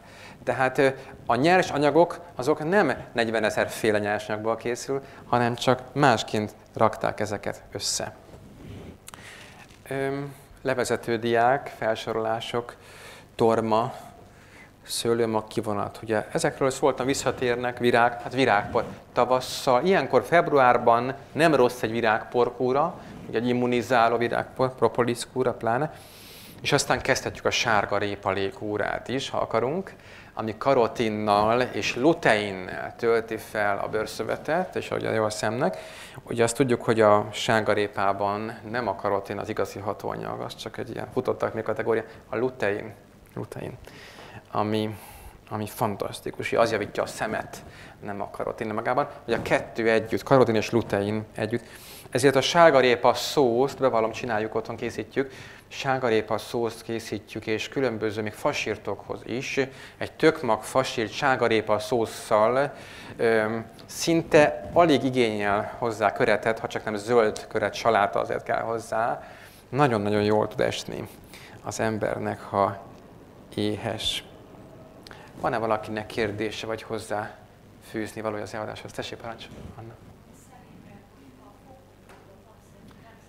A: Tehát a nyers anyagok azok nem 40 ezer féle nyersanyagból készül, hanem csak másként rakták ezeket össze. Levezető diák, felsorolások, torma, szőlőmag kivonat. Ugye ezekről szóltam, visszatérnek, virág, hát virágpor. Tavasszal, ilyenkor februárban nem rossz egy virágporkúra, ugye egy immunizáló virágpor, propolis pláne, és aztán kezdhetjük a sárga répalékúrát is, ha akarunk, ami karotinnal és luteinnel tölti fel a bőrszövetet, és ahogy a szemnek. Ugye azt tudjuk, hogy a sárgarépában nem a karotin az igazi hatóanyag, az csak egy ilyen futottak még kategória, a lutein, lutein ami, ami fantasztikus, az javítja a szemet, nem a karotin magában, hogy a kettő együtt, karotin és lutein együtt. Ezért a sárgarépa szószt, bevallom, csináljuk otthon, készítjük, sárgarépa szószt készítjük, és különböző még fasírtokhoz is, egy tökmag fasírt sárgarépa szószal szinte alig igényel hozzá köretet, ha csak nem zöld köret, saláta azért kell hozzá. Nagyon-nagyon jól tud esni az embernek, ha éhes. Van-e valakinek kérdése, vagy hozzá fűzni valója az előadáshoz? Tessék, parancs, Anna.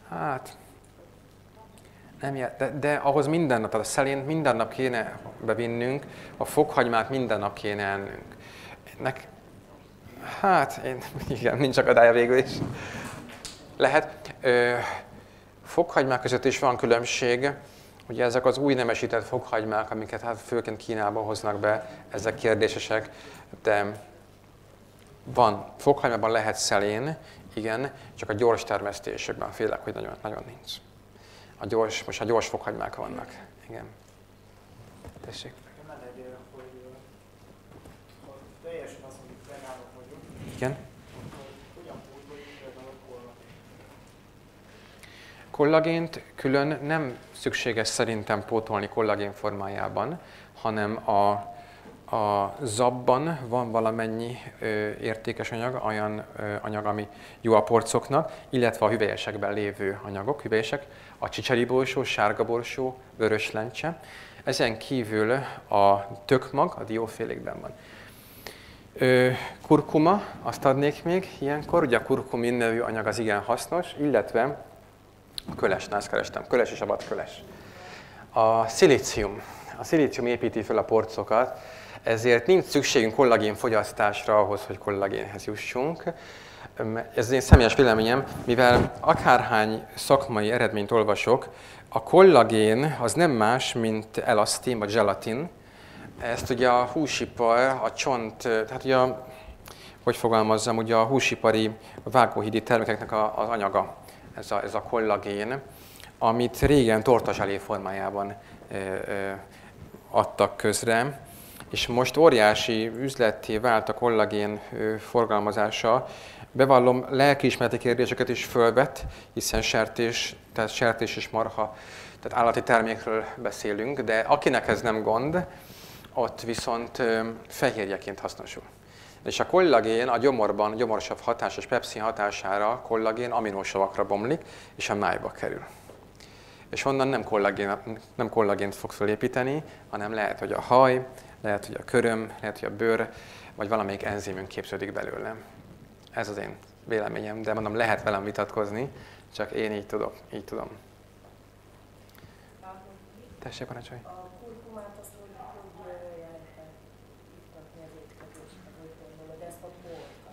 A: Hát, nem de, de ahhoz minden nap, tehát a szelént minden nap kéne bevinnünk, a fokhagymát minden nap kéne ennünk. Nek, hát, én, igen, nincs akadálya végül is. Lehet. Ö, fokhagymák között is van különbség. Ugye ezek az új nemesített fokhagymák, amiket hát főként Kínában hoznak be, ezek kérdésesek, de van, fokhagymában lehet szelén, igen, csak a gyors termesztésekben félek, hogy nagyon, nagyon nincs. A gyors, most a gyors fokhagymák vannak. Igen. Tessék. Igen. Kollagént külön nem szükséges szerintem pótolni kollagén formájában, hanem a, a zabban van valamennyi ö, értékes anyag, olyan ö, anyag, ami jó a porcoknak, illetve a hüvelyesekben lévő anyagok, hüvelyesek, a csicseri borsó, sárga borsó, vörös lencse. Ezen kívül a tökmag, a diófélékben van. Ö, kurkuma, azt adnék még ilyenkor, ugye a kurkumin nevű anyag az igen hasznos, illetve a kölesnál ezt kerestem. Köles és abat köles. A szilícium. A szilícium építi fel a porcokat, ezért nincs szükségünk kollagén fogyasztásra ahhoz, hogy kollagénhez jussunk. Ez az én személyes véleményem, mivel akárhány szakmai eredményt olvasok, a kollagén az nem más, mint elasztin vagy gelatin. Ezt ugye a húsipar, a csont, tehát ugye a, hogy fogalmazzam, ugye a húsipari vágóhidi termékeknek az anyaga ez a, ez a kollagén, amit régen tortazselé formájában ö, ö, adtak közre, és most óriási üzletté vált a kollagén forgalmazása. Bevallom, lelkiismereti kérdéseket is fölvet, hiszen sertés, tehát sertés és marha, tehát állati termékről beszélünk, de akinek ez nem gond, ott viszont fehérjeként hasznosul. És a kollagén a gyomorban, gyomorsav hatásos pepszin hatására kollagén aminósavakra bomlik, és a májba kerül. És onnan nem, kollagén, nem kollagént fog felépíteni, hanem lehet, hogy a haj, lehet, hogy a köröm, lehet, hogy a bőr, vagy valamelyik enzimünk képződik belőle. Ez az én véleményem, de mondom, lehet velem vitatkozni, csak én így tudom. Így tudom. Tessék, parancsolj!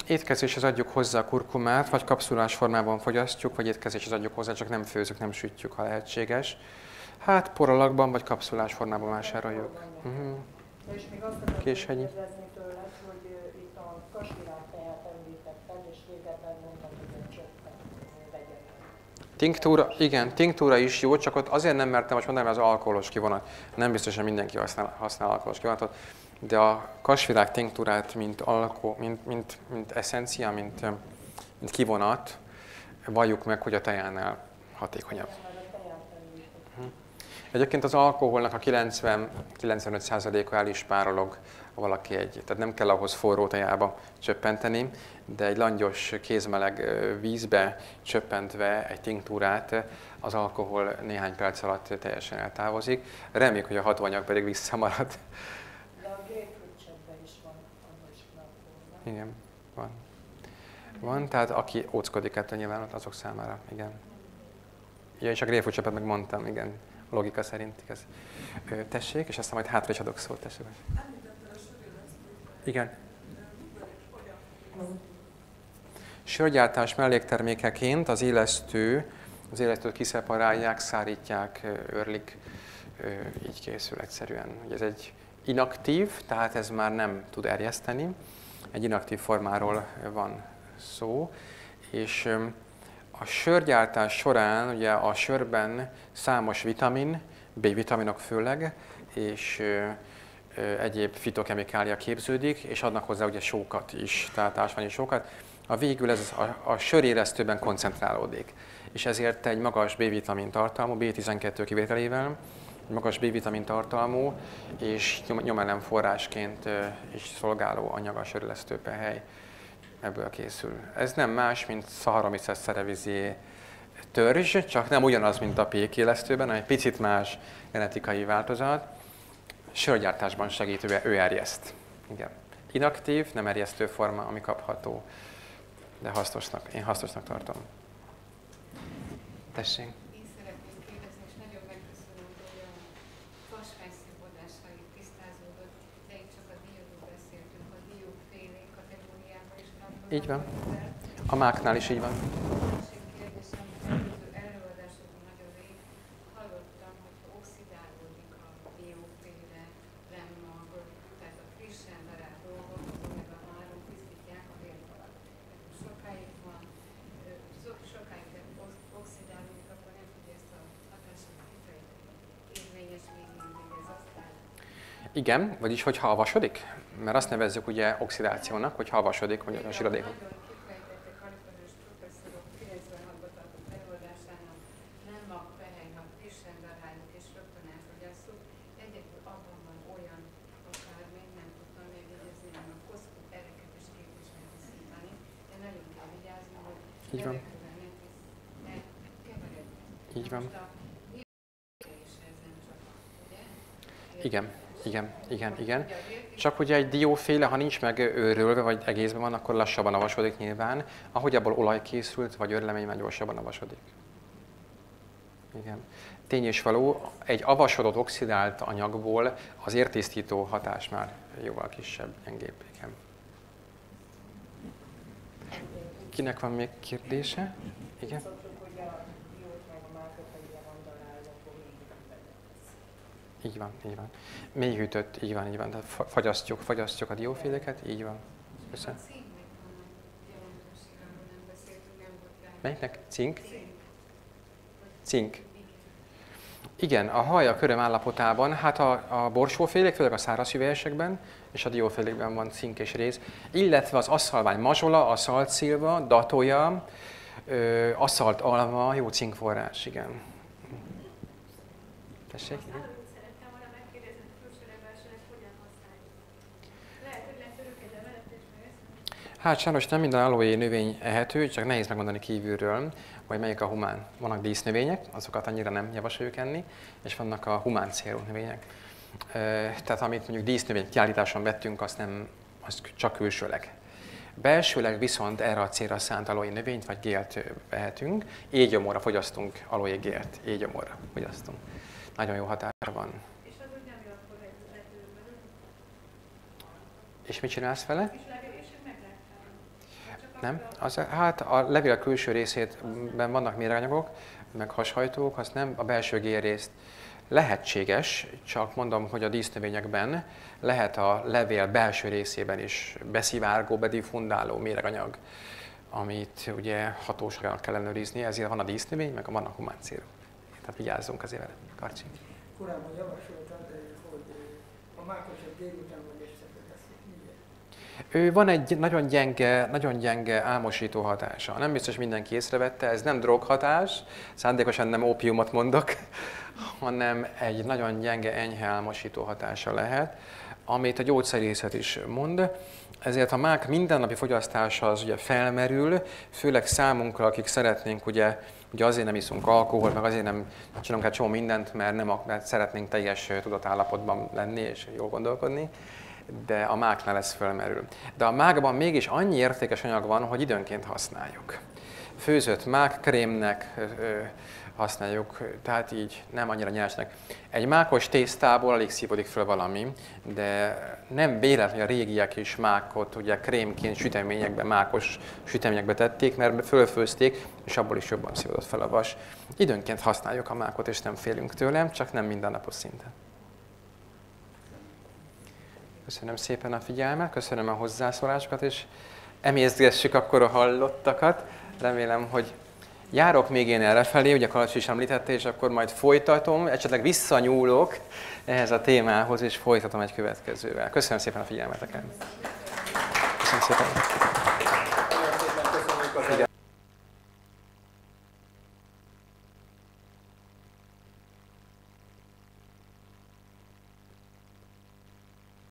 A: Étkezéshez adjuk hozzá a kurkumát, vagy kapszulás formában fogyasztjuk, vagy étkezéshez adjuk hozzá, csak nem főzünk, nem sütjük, ha lehetséges. Hát poralakban, vagy kapszulás formában vásároljuk. Uh-huh. Azt akarom kérdezni Tinktúra, igen, tinktúra is jó, csak ott azért nem mertem most mondani, mert az alkoholos kivonat. Nem biztos, hogy mindenki használ, használ alkoholos kivonatot de a kasvirág tinktúrát, mint, alko, mint, mint, mint eszencia, mint, mint kivonat, valljuk meg, hogy a tejánál hatékonyabb. Mhm. Egyébként az alkoholnak a 90-95%-a el is párolog valaki egy, tehát nem kell ahhoz forró tejába csöppenteni, de egy langyos kézmeleg vízbe csöppentve egy tinktúrát az alkohol néhány perc alatt teljesen eltávozik. Reméljük, hogy a hatóanyag pedig visszamarad Igen, van. Van, tehát aki óckodik ettől nyilván azok számára, igen. Ja, és a gréfúcsapet meg mondtam, igen. logika szerint igaz. Tessék, és aztán majd hátra is adok szót, tessék. Igen. Sörgyártás melléktermékeként az élesztő, az élesztőt kiszeparálják, szárítják, örlik, így készül egyszerűen. Ez egy inaktív, tehát ez már nem tud erjeszteni. Egy inaktív formáról van szó, és a sörgyártás során ugye a sörben számos vitamin, B-vitaminok főleg, és egyéb fitokemikália képződik, és adnak hozzá ugye sókat is, tehát ásványi sókat. A végül ez a, a söréresztőben koncentrálódik, és ezért egy magas B-vitamin tartalmú, B12 kivételével, magas B-vitamin tartalmú és nyomelem forrásként is szolgáló anyag a sörélesztőpehely ebből készül. Ez nem más, mint Saccharomyces cerevisiae törzs, csak nem ugyanaz, mint a pékélesztőben, hanem egy picit más genetikai változat. Sörgyártásban segítő, ő erjeszt. Igen. Inaktív, nem erjesztő forma, ami kapható, de hasznosnak, én hasznosnak tartom. Tessék. Így van. A máknál is így van. Igen, vagyis hogy havasodik? Mert azt nevezzük ugye oxidációnak, hogy havasodik, hogy a zsíradékok. Így van. Így van. Igen. Igen, igen, igen. Csak ugye egy dióféle, ha nincs meg őrölve, vagy egészben van, akkor lassabban avasodik nyilván. Ahogy abból olaj készült, vagy örlemény, már gyorsabban avasodik. Igen. Tény és való, egy avasodott, oxidált anyagból az értésztító hatás már jóval kisebb, gyengébb. Igen. Kinek van még kérdése? Igen? Így van, így van. Mély hűtött, így van, így van. Tehát fagyasztjuk, fagyasztjuk a dióféleket, így van. Köszönöm. Melyiknek? Cink? Cink. Igen, a haj a köröm állapotában, hát a, a borsófélék, főleg a száraz hüvelyesekben, és a diófélékben van cink és rész, illetve az asszalvány mazsola, a szaltszilva, datója, asszalt alma, jó cinkforrás, igen. Tessék? Igen? Hát sajnos nem minden aloé növény ehető, csak nehéz megmondani kívülről, hogy melyik a humán. Vannak dísznövények, azokat annyira nem javasoljuk enni, és vannak a humán célú növények. Tehát amit mondjuk dísznövény kiállításon vettünk, azt nem, az csak külsőleg. Belsőleg viszont erre a célra szánt aloé növényt vagy gélt vehetünk. Égyomorra fogyasztunk aloé gélt, égyomorra fogyasztunk. Nagyon jó hatása van. És az akkor És mit csinálsz vele? És nem? Az, hát a levél külső részében vannak méranyagok, meg hashajtók, azt nem a belső gérrészt. Lehetséges, csak mondom, hogy a dísznövényekben lehet a levél belső részében is beszivárgó, bedifundáló méreganyag, amit ugye hatóságnak kell ellenőrizni, ezért van a dísznövény, meg van a humán cél. Tehát vigyázzunk azért vele. Karcsi.
B: Korábban javasoltad, hogy a mákosabb délután
A: ő van egy nagyon gyenge, nagyon gyenge álmosító hatása. Nem biztos mindenki észrevette, ez nem droghatás, szándékosan nem ópiumot mondok, hanem egy nagyon gyenge, enyhe álmosító hatása lehet, amit a gyógyszerészet is mond. Ezért a mák mindennapi fogyasztása az ugye felmerül, főleg számunkra, akik szeretnénk, ugye, ugye azért nem iszunk alkohol, meg azért nem csinálunk egy csomó mindent, mert nem mert szeretnénk teljes tudatállapotban lenni és jól gondolkodni de a máknál ez fölmerül. De a mákban mégis annyi értékes anyag van, hogy időnként használjuk. Főzött mák krémnek használjuk, tehát így nem annyira nyersnek. Egy mákos tésztából alig szívodik föl valami, de nem véletlen, a régiek is mákot ugye krémként süteményekbe, mákos süteményekbe tették, mert fölfőzték, és abból is jobban szívódott fel a vas. Időnként használjuk a mákot, és nem félünk tőlem, csak nem mindennapos szinten. Köszönöm szépen a figyelmet, köszönöm a hozzászólásokat, és emészgessük akkor a hallottakat. Remélem, hogy járok még én errefelé, ugye Kalacsi is említette, és akkor majd folytatom, esetleg visszanyúlok ehhez a témához, és folytatom egy következővel. Köszönöm szépen a figyelmeteket. Köszönöm szépen.